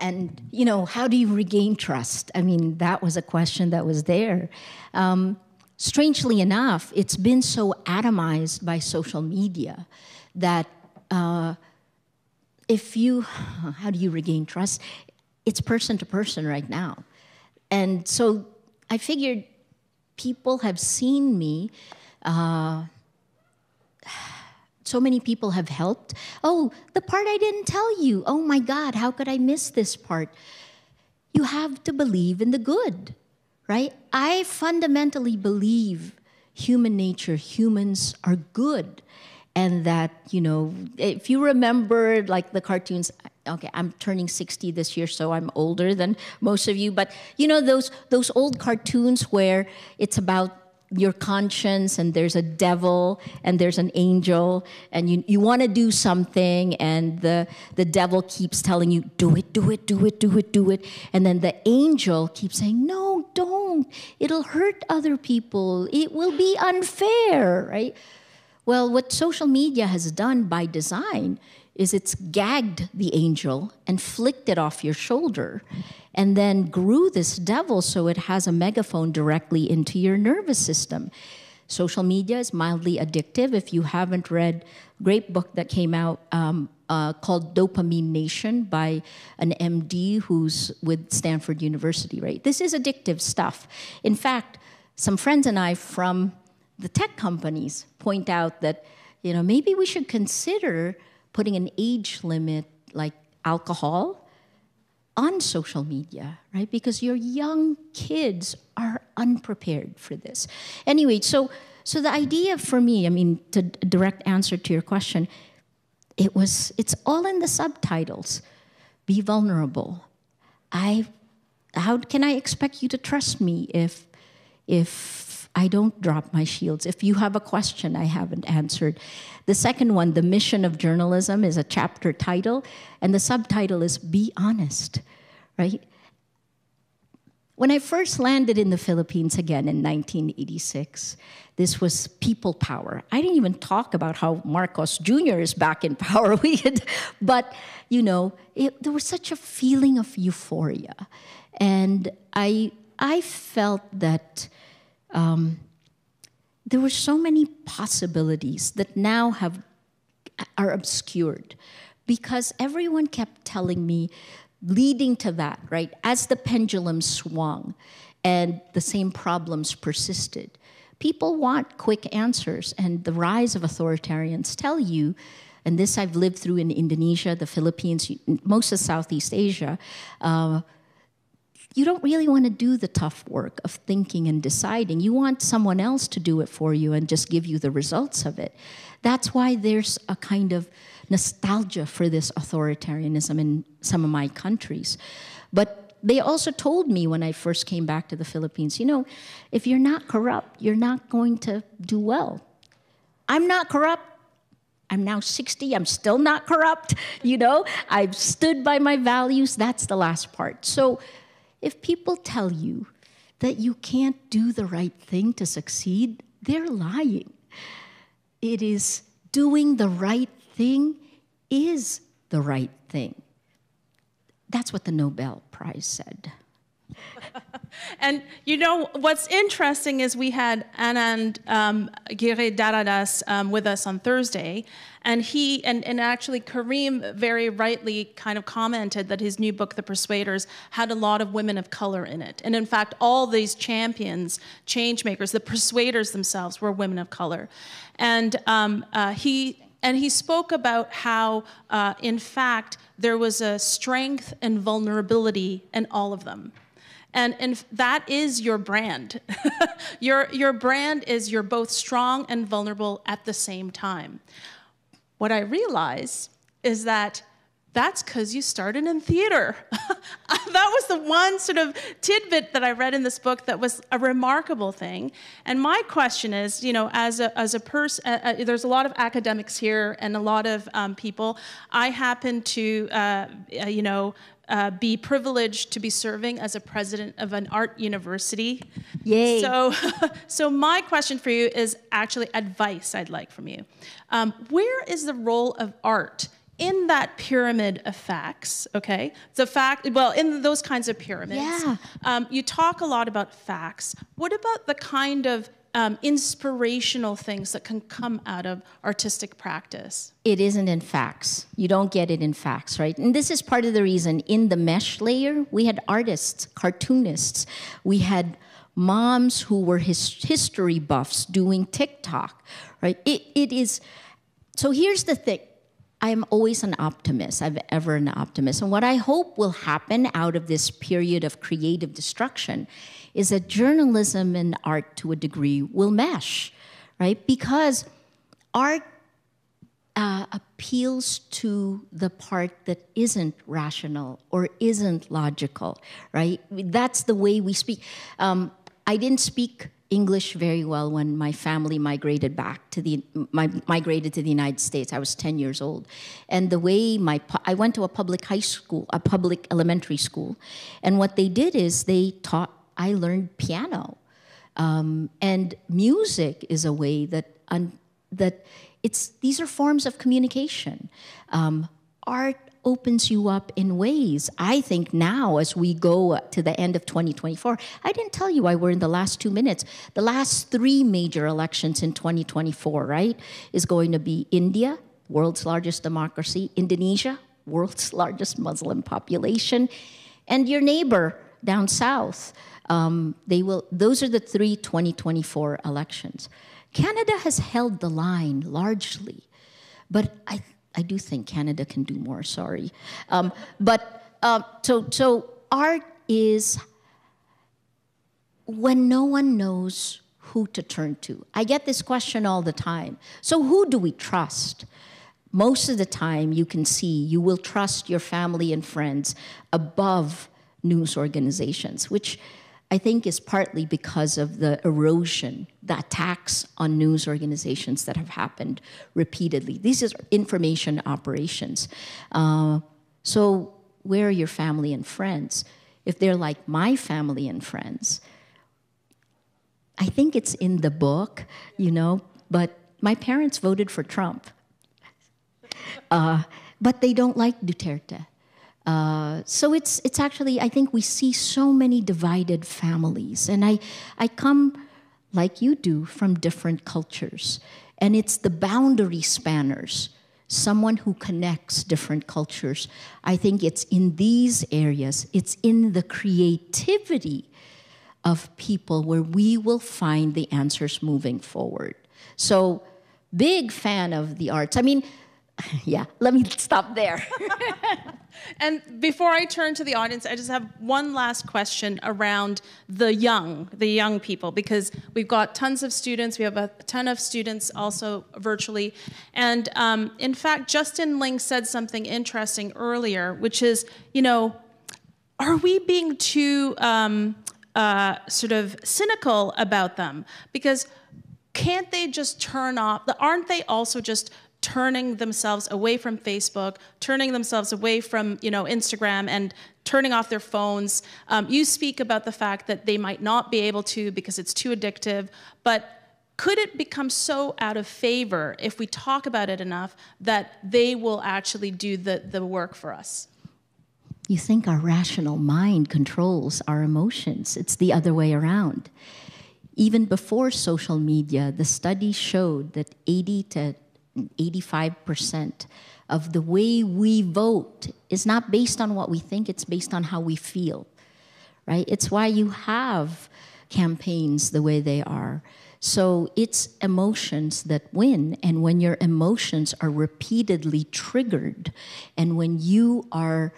And, you know, how do you regain trust? I mean, that was a question that was there. Um, strangely enough, it's been so atomized by social media that uh, if you, how do you regain trust? It's person to person right now. And so I figured people have seen me. Uh, so many people have helped. Oh, the part I didn't tell you. Oh my God, how could I miss this part? You have to believe in the good, right? I fundamentally believe human nature, humans are good. And that, you know, if you remember like the cartoons, okay, I'm turning 60 this year, so I'm older than most of you, but you know those those old cartoons where it's about your conscience and there's a devil and there's an angel and you, you want to do something and the, the devil keeps telling you do it do it do it do it do it and then the angel keeps saying no don't. It'll hurt other people. It will be unfair right? Well what social media has done by design is it's gagged the angel and flicked it off your shoulder and then grew this devil so it has a megaphone directly into your nervous system. Social media is mildly addictive. If you haven't read great book that came out um, uh, called Dopamine Nation by an MD who's with Stanford University, right? This is addictive stuff. In fact, some friends and I from the tech companies point out that, you know, maybe we should consider putting an age limit like alcohol on social media, right? Because your young kids are unprepared for this. Anyway, so so the idea for me, I mean, to direct answer to your question, it was it's all in the subtitles. Be vulnerable. I how can I expect you to trust me if if I don't drop my shields? If you have a question I haven't answered. The second one, the mission of journalism, is a chapter title, and the subtitle is Be Honest right? When I first landed in the Philippines again in 1986, this was people power. I didn't even talk about how Marcos Jr. is back in power. We had, but you know, it, there was such a feeling of euphoria, and I I felt that um, there were so many possibilities that now have are obscured because everyone kept telling me leading to that, right? As the pendulum swung and the same problems persisted, people want quick answers, and the rise of authoritarians tell you. And this I've lived through in Indonesia, the Philippines, most of Southeast Asia. Uh, you don't really want to do the tough work of thinking and deciding. You want someone else to do it for you and just give you the results of it. That's why there's a kind of nostalgia for this authoritarianism in some of my countries. But they also told me when I first came back to the Philippines, you know, if you're not corrupt, you're not going to do well. I'm not corrupt. I'm now 60. I'm still not corrupt. You know, I've stood by my values. That's the last part. So if people tell you that you can't do the right thing to succeed, they're lying. It is doing the right thing is the right thing. That's what the Nobel Prize said. and you know what's interesting is we had Anand um, Giridharadas um, with us on Thursday, and he and, and actually Kareem very rightly kind of commented that his new book, The Persuaders, had a lot of women of color in it, and in fact, all these champions, change makers, the persuaders themselves were women of color, and um, uh, he and he spoke about how, uh, in fact, there was a strength and vulnerability in all of them. And, and that is your brand. your, your brand is you're both strong and vulnerable at the same time. What I realize is that that's because you started in theater. that was the one sort of tidbit that I read in this book that was a remarkable thing. And my question is, you know, as a, as a person, uh, uh, there's a lot of academics here and a lot of um, people. I happen to, uh, uh you know, uh, be privileged to be serving as a president of an art university. Yay. So, so my question for you is actually advice I'd like from you. Um, where is the role of art in that pyramid of facts, okay, the fact, well, in those kinds of pyramids, yeah. um, you talk a lot about facts. What about the kind of um, inspirational things that can come out of artistic practice? It isn't in facts. You don't get it in facts, right? And this is part of the reason in the mesh layer, we had artists, cartoonists, we had moms who were his history buffs doing TikTok, right? It, it is, so here's the thing I'm always an optimist. I'm ever an optimist. And what I hope will happen out of this period of creative destruction is that journalism and art to a degree will mesh, right? Because art uh, appeals to the part that isn't rational or isn't logical, right? That's the way we speak. Um, I didn't speak English very well when my family migrated back to the my, migrated to the United States. I was 10 years old, and the way my I went to a public high school, a public elementary school, and what they did is they taught. I learned piano, um, and music is a way that that it's these are forms of communication. Um, art opens you up in ways. I think now, as we go to the end of 2024, I didn't tell you I were in the last two minutes. The last three major elections in 2024, right, is going to be India, world's largest democracy, Indonesia, world's largest Muslim population, and your neighbor down south. Um, they will. Those are the three 2024 elections. Canada has held the line largely, but I I do think Canada can do more, sorry. Um, but uh, so, so art is when no one knows who to turn to. I get this question all the time. So, who do we trust? Most of the time, you can see you will trust your family and friends above news organizations, which I think is partly because of the erosion, the attacks on news organizations that have happened repeatedly. These are information operations. Uh, so, where are your family and friends? If they're like my family and friends, I think it's in the book, you know, but my parents voted for Trump. Uh, but they don't like Duterte. Uh, so it's it's actually I think we see so many divided families, and I I come like you do from different cultures, and it's the boundary spanners, someone who connects different cultures. I think it's in these areas, it's in the creativity of people where we will find the answers moving forward. So, big fan of the arts. I mean, yeah, let me stop there. and before I turn to the audience, I just have one last question around the young, the young people, because we've got tons of students. We have a ton of students also virtually. And um, in fact, Justin Ling said something interesting earlier, which is, you know, are we being too um, uh, sort of cynical about them? Because can't they just turn off? Aren't they also just turning themselves away from Facebook, turning themselves away from you know Instagram, and turning off their phones. Um, you speak about the fact that they might not be able to because it's too addictive, but could it become so out of favor if we talk about it enough that they will actually do the, the work for us? You think our rational mind controls our emotions. It's the other way around. Even before social media, the study showed that 80 to 85% of the way we vote is not based on what we think, it's based on how we feel, right? It's why you have campaigns the way they are. So it's emotions that win. And when your emotions are repeatedly triggered, and when you are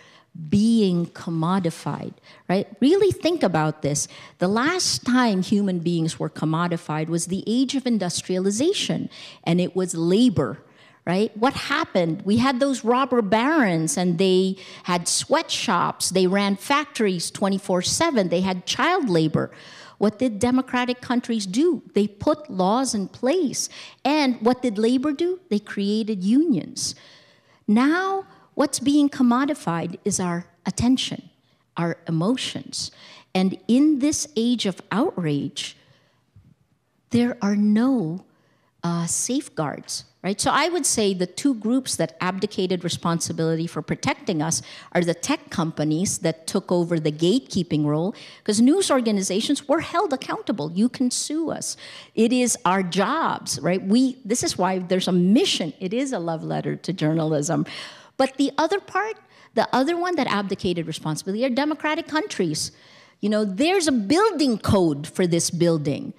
being commodified, right? Really think about this. The last time human beings were commodified was the age of industrialization, and it was labor. Right? What happened? We had those robber barons and they had sweatshops, they ran factories 24 7, they had child labor. What did democratic countries do? They put laws in place. And what did labor do? They created unions. Now, What's being commodified is our attention, our emotions. And in this age of outrage, there are no uh, safeguards, right? So I would say the two groups that abdicated responsibility for protecting us are the tech companies that took over the gatekeeping role, because news organizations were held accountable. You can sue us. It is our jobs, right? We. This is why there's a mission. It is a love letter to journalism. But the other part, the other one that abdicated responsibility are democratic countries. You know, there's a building code for this building.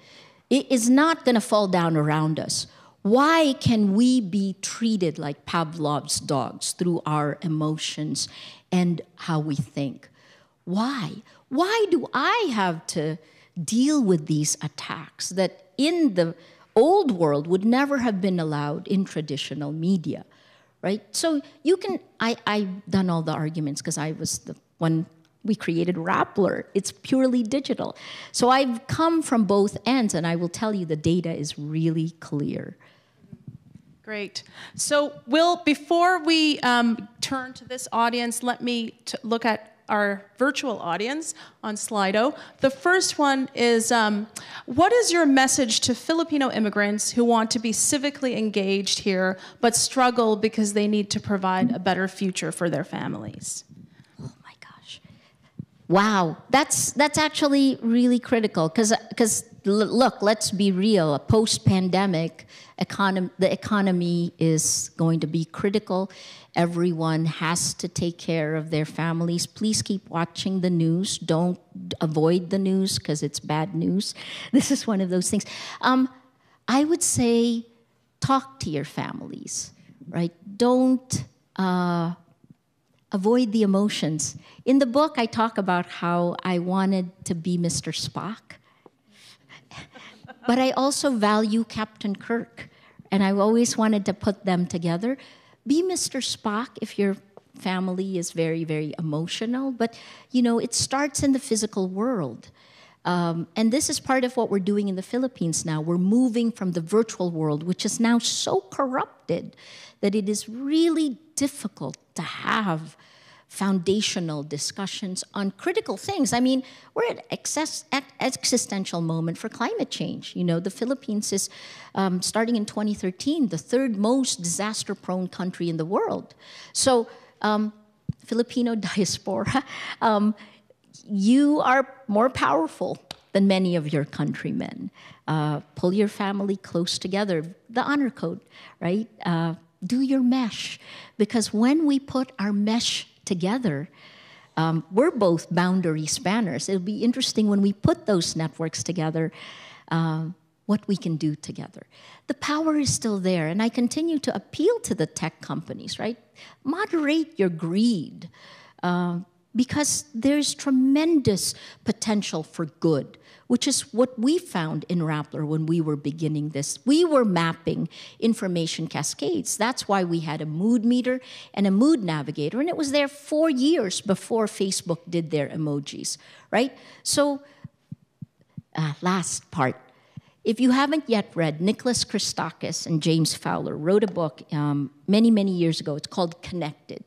It is not going to fall down around us. Why can we be treated like Pavlov's dogs through our emotions and how we think? Why? Why do I have to deal with these attacks that in the old world would never have been allowed in traditional media? Right? So you can, I, I've done all the arguments because I was the one we created Rappler. It's purely digital. So I've come from both ends, and I will tell you the data is really clear. Great. So, Will, before we um, turn to this audience, let me look at our virtual audience on Slido. The first one is um, What is your message to Filipino immigrants who want to be civically engaged here but struggle because they need to provide a better future for their families? Oh my gosh. Wow, that's, that's actually really critical because look, let's be real. A post pandemic, econom- the economy is going to be critical. Everyone has to take care of their families. Please keep watching the news. Don't avoid the news because it's bad news. This is one of those things. Um, I would say talk to your families, right? Don't. Uh, avoid the emotions. In the book, I talk about how I wanted to be Mr. Spock but I also value Captain Kirk, and I've always wanted to put them together. Be Mr. Spock if your family is very, very emotional, but you know, it starts in the physical world. Um, and this is part of what we're doing in the Philippines now. We're moving from the virtual world, which is now so corrupted that it is really difficult to have foundational discussions on critical things. I mean, we're at excess, existential moment for climate change. You know, the Philippines is, um, starting in 2013, the third most disaster-prone country in the world. So, um, Filipino diaspora, um, you are more powerful than many of your countrymen. Uh, pull your family close together. The honor code, right? Uh, do your mesh. Because when we put our mesh together, um, we're both boundary spanners. It'll be interesting when we put those networks together. Uh, what we can do together. The power is still there, and I continue to appeal to the tech companies, right? Moderate your greed uh, because there's tremendous potential for good which is what we found in Rappler when we were beginning this. We were mapping information cascades. That's why we had a mood meter and a mood navigator, and it was there four years before Facebook did their emojis, right? So, uh, last part. If you haven't yet read, Nicholas Christakis and James Fowler wrote a book um, many, many years ago. It's called Connected.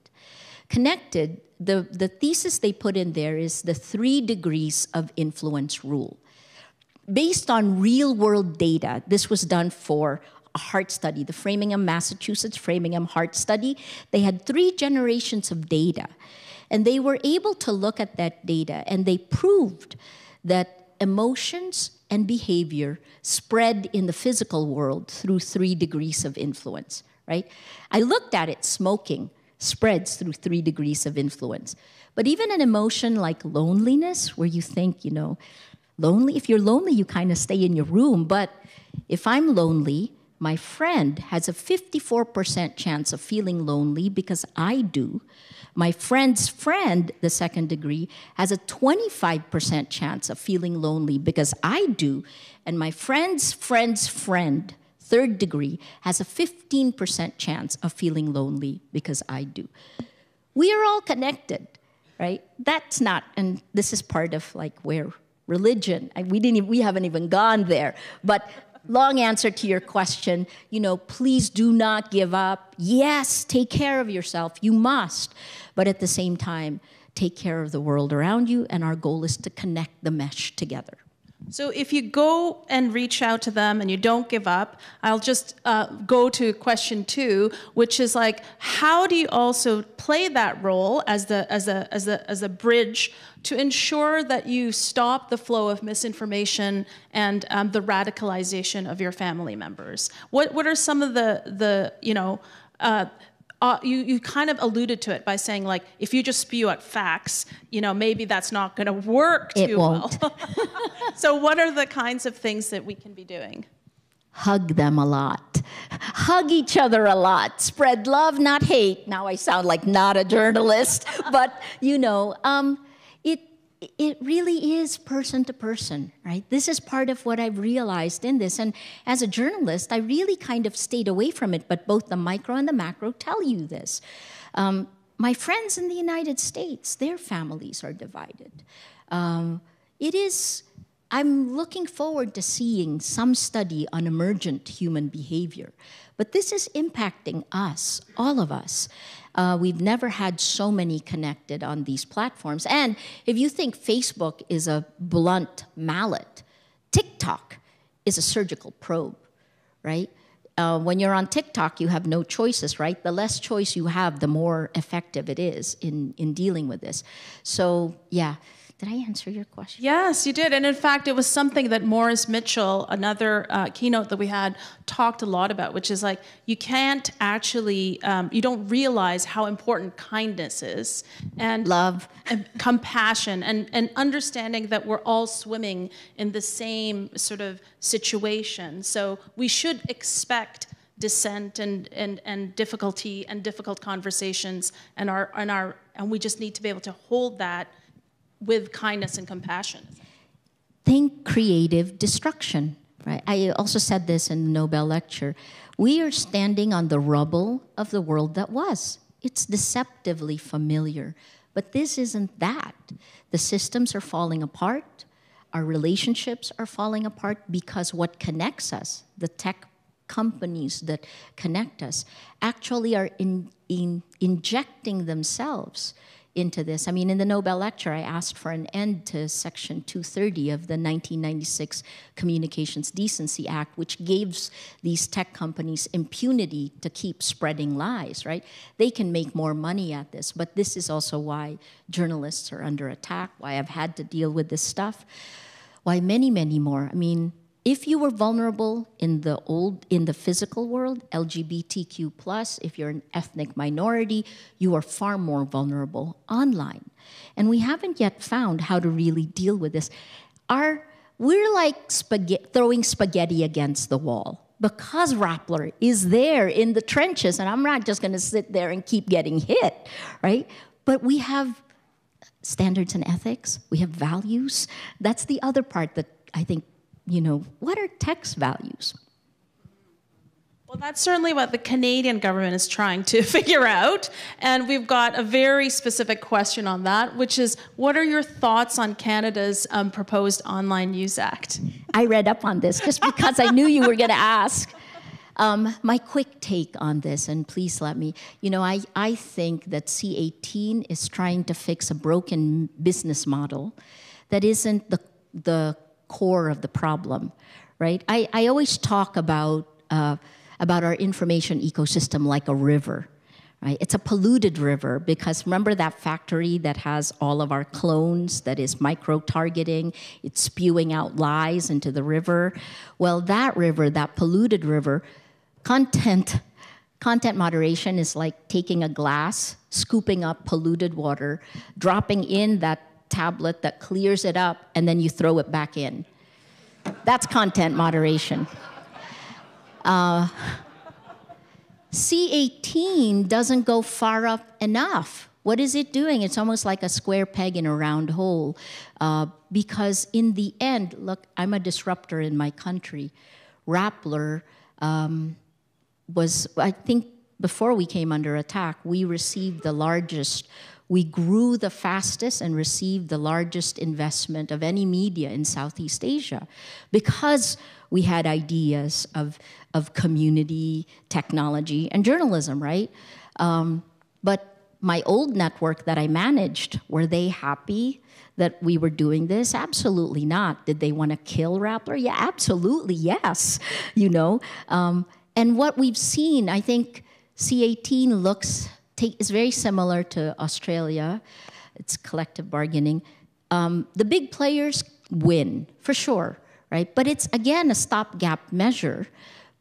Connected, the, the thesis they put in there is the three degrees of influence rule based on real world data, this was done for a heart study, the Framingham, Massachusetts Framingham Heart Study. They had three generations of data, and they were able to look at that data, and they proved that emotions and behavior spread in the physical world through three degrees of influence, right? I looked at it, smoking spreads through three degrees of influence. But even an emotion like loneliness, where you think, you know, lonely. If you're lonely, you kind of stay in your room. But if I'm lonely, my friend has a 54% chance of feeling lonely because I do. My friend's friend, the second degree, has a 25% chance of feeling lonely because I do. And my friend's friend's friend, third degree, has a 15% chance of feeling lonely because I do. We are all connected, right? That's not, and this is part of like where religion. We, didn't, even, we haven't even gone there. But long answer to your question, you know, please do not give up. Yes, take care of yourself. You must. But at the same time, take care of the world around you. And our goal is to connect the mesh together. So if you go and reach out to them and you don't give up, I'll just uh, go to question two, which is like, how do you also play that role as the as a as a as a bridge to ensure that you stop the flow of misinformation and um, the radicalization of your family members? What what are some of the the you know uh, uh, you, you kind of alluded to it by saying like if you just spew out facts you know maybe that's not going to work it too won't. well so what are the kinds of things that we can be doing hug them a lot hug each other a lot, spread love, not hate. Now I sound like not a journalist, but you know, um, it really is person to person, right? This is part of what I've realized in this. And as a journalist, I really kind of stayed away from it, but both the micro and the macro tell you this. Um, my friends in the United States, their families are divided. Um, it is I'm looking forward to seeing some study on emergent human behavior. But this is impacting us, all of us. Uh, we've never had so many connected on these platforms. And if you think Facebook is a blunt mallet, TikTok is a surgical probe, right? Uh, when you're on TikTok, you have no choices, right? The less choice you have, the more effective it is in, in dealing with this. So, yeah. Did I answer your question? Yes, you did. And in fact, it was something that Maurice Mitchell, another uh, keynote that we had, talked a lot about, which is like you can't actually, um, you don't realize how important kindness is and love, and compassion, and, and understanding that we're all swimming in the same sort of situation. So we should expect dissent and, and, and difficulty and difficult conversations and our and our and we just need to be able to hold that with kindness and compassion. Think creative destruction. Right? I also said this in the Nobel lecture. We are standing on the rubble of the world that was. It's deceptively familiar. But this isn't that. The systems are falling apart. Our relationships are falling apart because what connects us, the tech companies that connect us, actually are in, in injecting themselves into this. I mean, in the Nobel lecture, I asked for an end to Section 230 of the 1996 Communications Decency Act, which gives these tech companies impunity to keep spreading lies, right? They can make more money at this, but this is also why journalists are under attack, why I've had to deal with this stuff, why many, many more. I mean, if you were vulnerable in the old in the physical world lgbtq plus if you're an ethnic minority you are far more vulnerable online. And we haven't yet found how to really deal with this. Our we're like spaghetti, throwing spaghetti against the wall because rappler is there in the trenches and i'm not just going to sit there and keep getting hit right? But we have standards and ethics. We have values. That's the other part that i think you know, what are text values? Well, that's certainly what the Canadian government is trying to figure out. And we've got a very specific question on that, which is what are your thoughts on Canada's um, proposed Online News Act? I read up on this just because I knew you were going to ask. Um, my quick take on this, and please let me, you know, I, I think that C18 is trying to fix a broken business model that isn't the, the core of the problem, right? I, I always talk about, uh, about our information ecosystem like a river. Right? It's a polluted river because remember that factory that has all of our clones that is micro targeting, it's spewing out lies into the river. Well, that river, that polluted river, content content moderation is like taking a glass, scooping up polluted water, dropping in that tablet that clears it up, and then you throw it back in. That's content moderation. Uh, C18 doesn't go far up enough. What is it doing? It's almost like a square peg in a round hole. Uh, because in the end, look, I'm a disruptor in my country. Rappler um, was, I think, before we came under attack, we received the largest we grew the fastest and received the largest investment of any media in Southeast Asia because we had ideas of, of community, technology, and journalism, right? Um, but my old network that I managed, were they happy that we were doing this? Absolutely not. Did they want to kill Rappler? Yeah, absolutely, yes. You know, um, and what we've seen, I think C18 looks take, is very similar to Australia. It's collective bargaining. Um, the big players win for sure, right? But it's again a stopgap measure.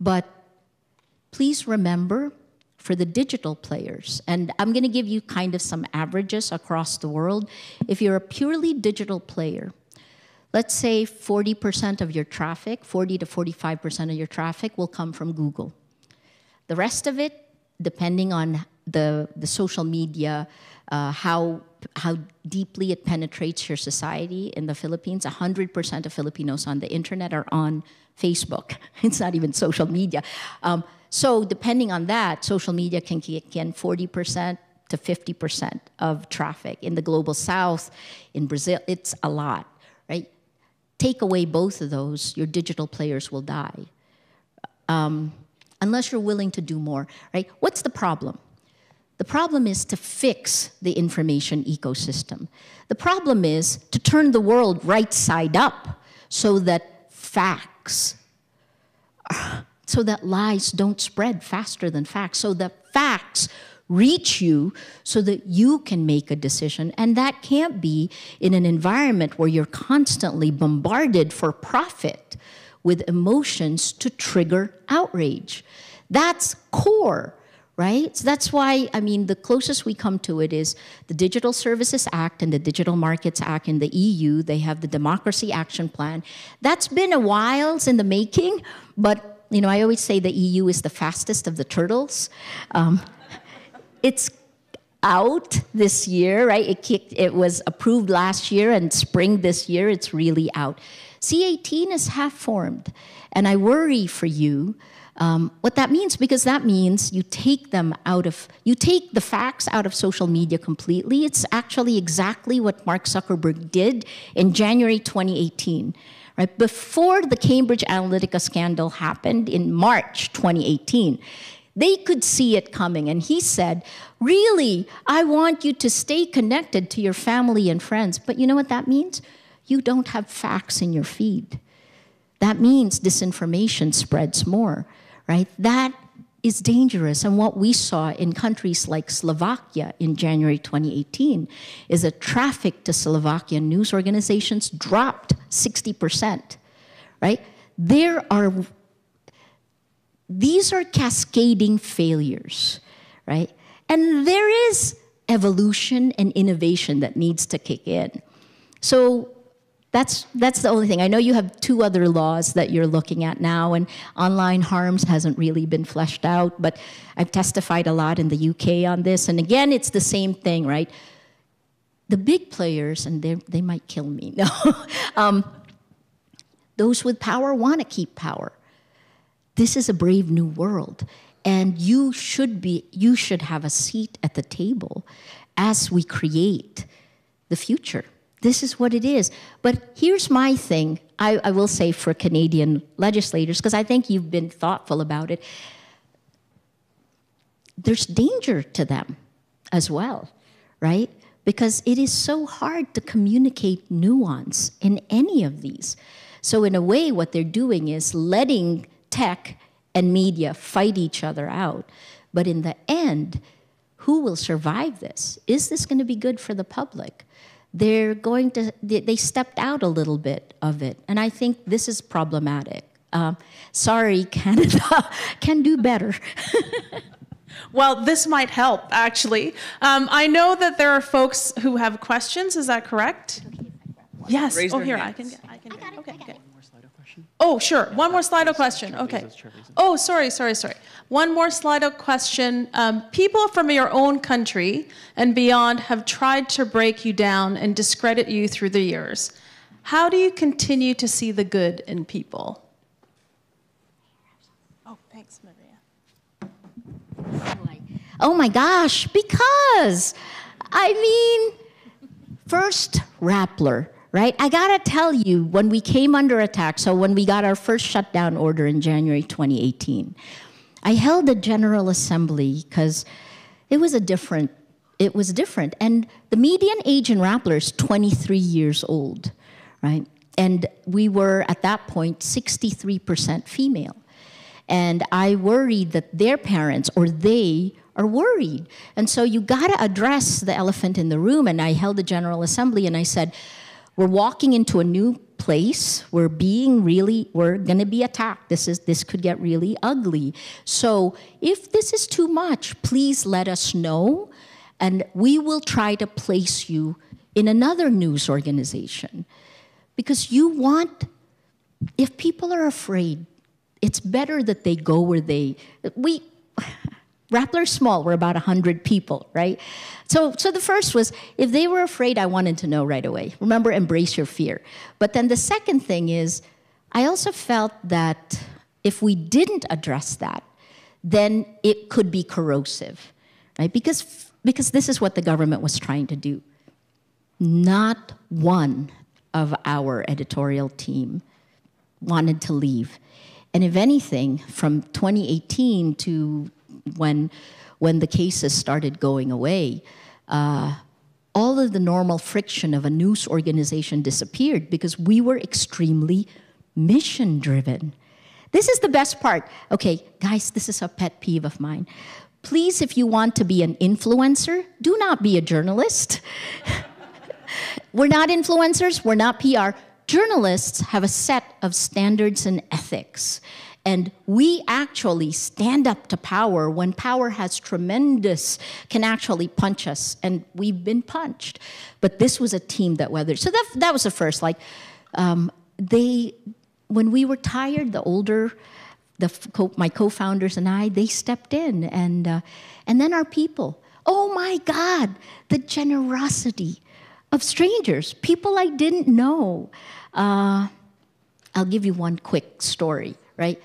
But please remember for the digital players, and I'm going to give you kind of some averages across the world. If you're a purely digital player, let's say 40% of your traffic, 40 to 45% of your traffic will come from Google. The rest of it, depending on the, the social media, uh, how, how deeply it penetrates your society in the Philippines, 100% of Filipinos on the internet are on Facebook. It's not even social media. Um, so depending on that, social media can kick in 40% to 50% of traffic. In the global south, in Brazil, it's a lot, right? Take away both of those, your digital players will die. Um, unless you're willing to do more, right? What's the problem? The problem is to fix the information ecosystem. The problem is to turn the world right side up so that facts, so that lies don't spread faster than facts, so that facts reach you so that you can make a decision. And that can't be in an environment where you're constantly bombarded for profit with emotions to trigger outrage. That's core right? So that's why, I mean, the closest we come to it is the Digital Services Act and the Digital Markets Act in the EU. They have the Democracy Action Plan. That's been a while in the making, but you know, I always say the EU is the fastest of the turtles. Um, it's out this year, right? It kicked, it was approved last year and spring this year, it's really out. C18 is half formed, and I worry for you um, what that means, because that means you take them out of, you take the facts out of social media completely. It's actually exactly what Mark Zuckerberg did in January 2018. Right before the Cambridge Analytica scandal happened in March 2018, they could see it coming. And he said, Really, I want you to stay connected to your family and friends. But you know what that means? You don't have facts in your feed. That means disinformation spreads more right? That is dangerous. And what we saw in countries like Slovakia in January 2018 is that traffic to Slovakian news organizations dropped 60%, right? There are, these are cascading failures, right? And there is evolution and innovation that needs to kick in. So that's that's the only thing. I know you have two other laws that you're looking at now, and online harms hasn't really been fleshed out. But I've testified a lot in the UK on this, and again, it's the same thing, right? The big players, and they they might kill me. No, um, those with power want to keep power. This is a brave new world, and you should be you should have a seat at the table as we create the future. This is what it is. But here's my thing I, I will say for Canadian legislators, because I think you've been thoughtful about it. There's danger to them as well, right? Because it is so hard to communicate nuance in any of these. So, in a way, what they're doing is letting tech and media fight each other out. But in the end, who will survive this? Is this going to be good for the public? They're going to they stepped out a little bit of it. And i think this is problematic. Uh, sorry canada can do better. Well this might help actually. Um, i know that there are folks who have questions. Is that correct? Yes. Oh here hands. i can get i can get okay, okay. Oh, sure. One more Slido question. Okay. Oh, sorry, sorry, sorry. One more Slido question. Um, people from your own country and beyond have tried to break you down and discredit you through the years. How do you continue to see the good in people? Oh, thanks, Maria. Oh my gosh, because I mean, first, Rappler right? I gotta tell you, when we came under attack, so when we got our first shutdown order in January 2018, I held a General Assembly because it was a different, it was different. And the median age in Rappler is 23 years old, right? And we were at that point 63% female. And I worried that their parents or they are worried. And so you gotta address the elephant in the room. And I held a General Assembly and I said, we're walking into a new place. We're being really, we're going to be attacked. This is this could get really ugly. So if this is too much, please let us know, and we will try to place you in another news organization, because you want. If people are afraid, it's better that they go where they we Rappler's small, we're about 100 people, right? So, so the first was if they were afraid, I wanted to know right away. Remember, embrace your fear. But then the second thing is, I also felt that if we didn't address that, then it could be corrosive, right? Because, because this is what the government was trying to do. Not one of our editorial team wanted to leave. And if anything, from 2018 to when, when the cases started going away, uh, all of the normal friction of a news organization disappeared because we were extremely mission driven. This is the best part. Okay, guys, this is a pet peeve of mine. Please, if you want to be an influencer, do not be a journalist. we're not influencers, we're not PR. Journalists have a set of standards and ethics. And we actually stand up to power when power has tremendous, can actually punch us. And we've been punched. But this was a team that weathered. So that, that was the first. Like, um, they, when we were tired, the older, the co my co-founders and I, they stepped in. And, uh, and then our people. Oh my God, the generosity of strangers, people I didn't know. Uh, I'll give you one quick story, right?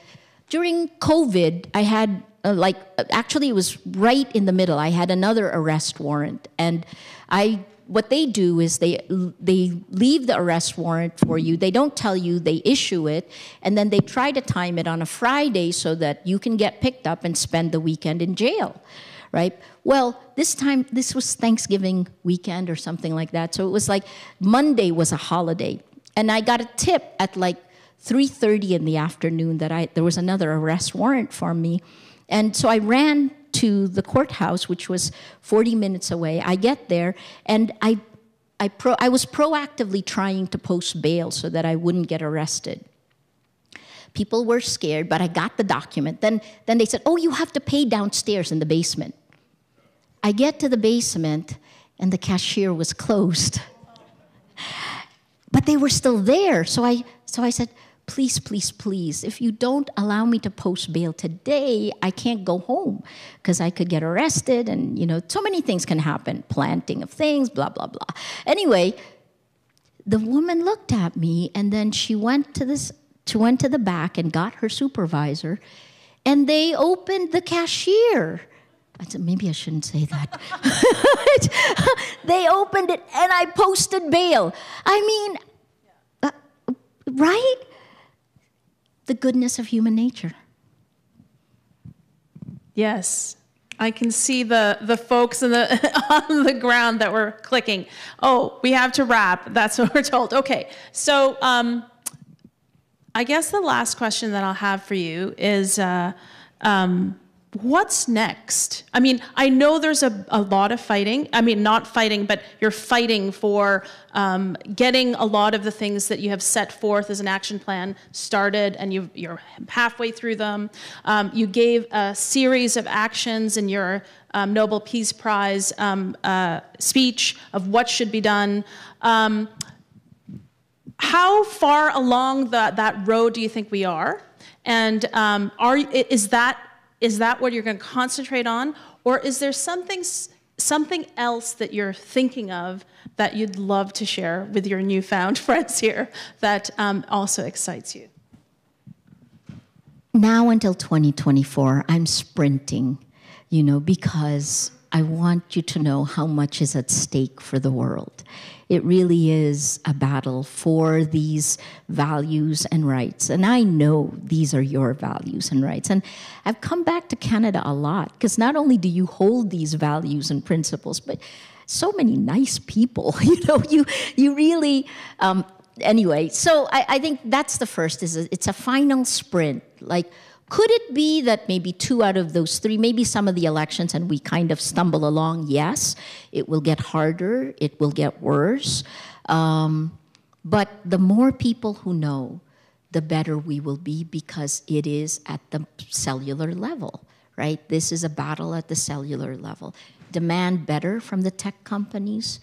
During COVID, I had uh, like actually it was right in the middle. I had another arrest warrant, and I what they do is they they leave the arrest warrant for you. They don't tell you. They issue it, and then they try to time it on a Friday so that you can get picked up and spend the weekend in jail, right? Well, this time this was Thanksgiving weekend or something like that. So it was like Monday was a holiday, and I got a tip at like 3.30 in the afternoon that I, there was another arrest warrant for me. And so I ran to the courthouse, which was 40 minutes away. I get there, and I, I, pro, I was proactively trying to post bail so that I wouldn't get arrested. People were scared, but I got the document. Then, then they said, oh, you have to pay downstairs in the basement. I get to the basement, and the cashier was closed. But they were still there. So I, so I said, please, please, please, if you don't allow me to post bail today, I can't go home because I could get arrested and, you know, so many things can happen planting of things, blah, blah, blah. Anyway, the woman looked at me and then she went to this, she went to the back and got her supervisor and they opened the cashier. I said, maybe I shouldn't say that. they opened it and I posted bail. I mean, uh, right? The goodness of human nature. Yes. I can see the, the folks in the, on the ground that were clicking. Oh, we have to wrap. That's what we're told. Okay. So um, I guess the last question that I'll have for you is uh, um, what's next? I mean, I know there's a, a lot of fighting. I mean, not fighting, but you're fighting for um, getting a lot of the things that you have set forth as an action plan started, and you are halfway through them. Um, you gave a series of actions in your um, Nobel Peace Prize um, uh, speech of what should be done. Um, how far along the, that road do you think we are? And um, are, is that is that what you're going to concentrate on? Or is there something, something else that you're thinking of that you'd love to share with your newfound friends here that um, also excites you? Now until 2024, I'm sprinting, you know, because I want you to know how much is at stake for the world. It really is a battle for these values and rights. And I know these are your values and rights. And I've come back to Canada a lot because not only do you hold these values and principles, but so many nice people. You know, you you really um, anyway. So I, I think that's the first. Is it's a final sprint. Like could it be that maybe two out of those three, maybe some of the elections, and we kind of stumble along? Yes, it will get harder, it will get worse. Um, but the more people who know, the better we will be because it is at the cellular level, right? This is a battle at the cellular level. Demand better from the tech companies,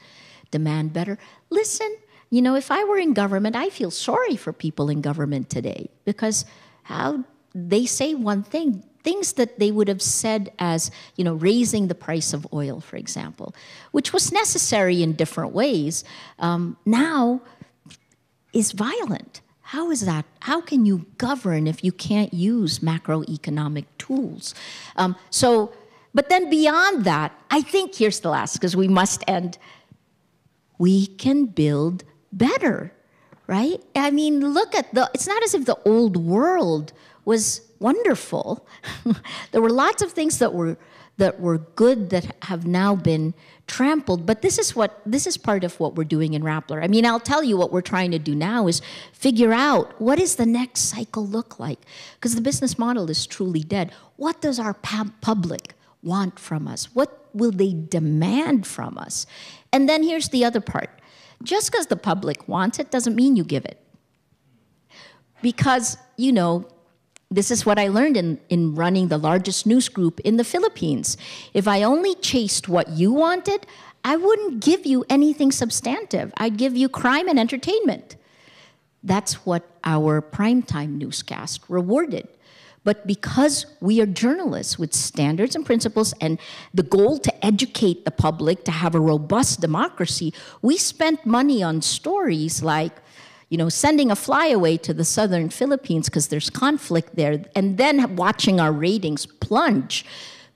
demand better. Listen, you know, if I were in government, I feel sorry for people in government today because how they say one thing, things that they would have said as, you know, raising the price of oil, for example, which was necessary in different ways, um, now is violent. How is that? How can you govern if you can't use macroeconomic tools? Um, so, but then beyond that, I think here's the last, because we must end. We can build better, right? I mean, look at the, it's not as if the old world was wonderful. there were lots of things that were that were good that have now been trampled. But this is what this is part of what we're doing in Rappler. I mean, I'll tell you what we're trying to do now is figure out what does the next cycle look like? Because the business model is truly dead. What does our public want from us? What will they demand from us? And then here's the other part. Just because the public wants it doesn't mean you give it. Because, you know, this is what I learned in, in running the largest news group in the Philippines. If I only chased what you wanted, I wouldn't give you anything substantive. I'd give you crime and entertainment. That's what our primetime newscast rewarded. But because we are journalists with standards and principles and the goal to educate the public to have a robust democracy, we spent money on stories like you know, sending a flyaway to the southern Philippines because there's conflict there, and then watching our ratings plunge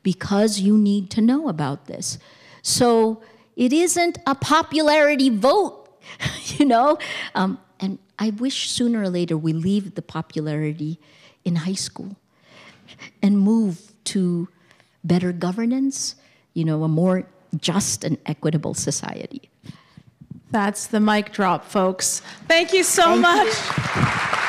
because you need to know about this. So it isn't a popularity vote, you know? Um, and I wish sooner or later we leave the popularity in high school and move to better governance, you know, a more just and equitable society. That's the mic drop, folks. Thank you so Thank much. You.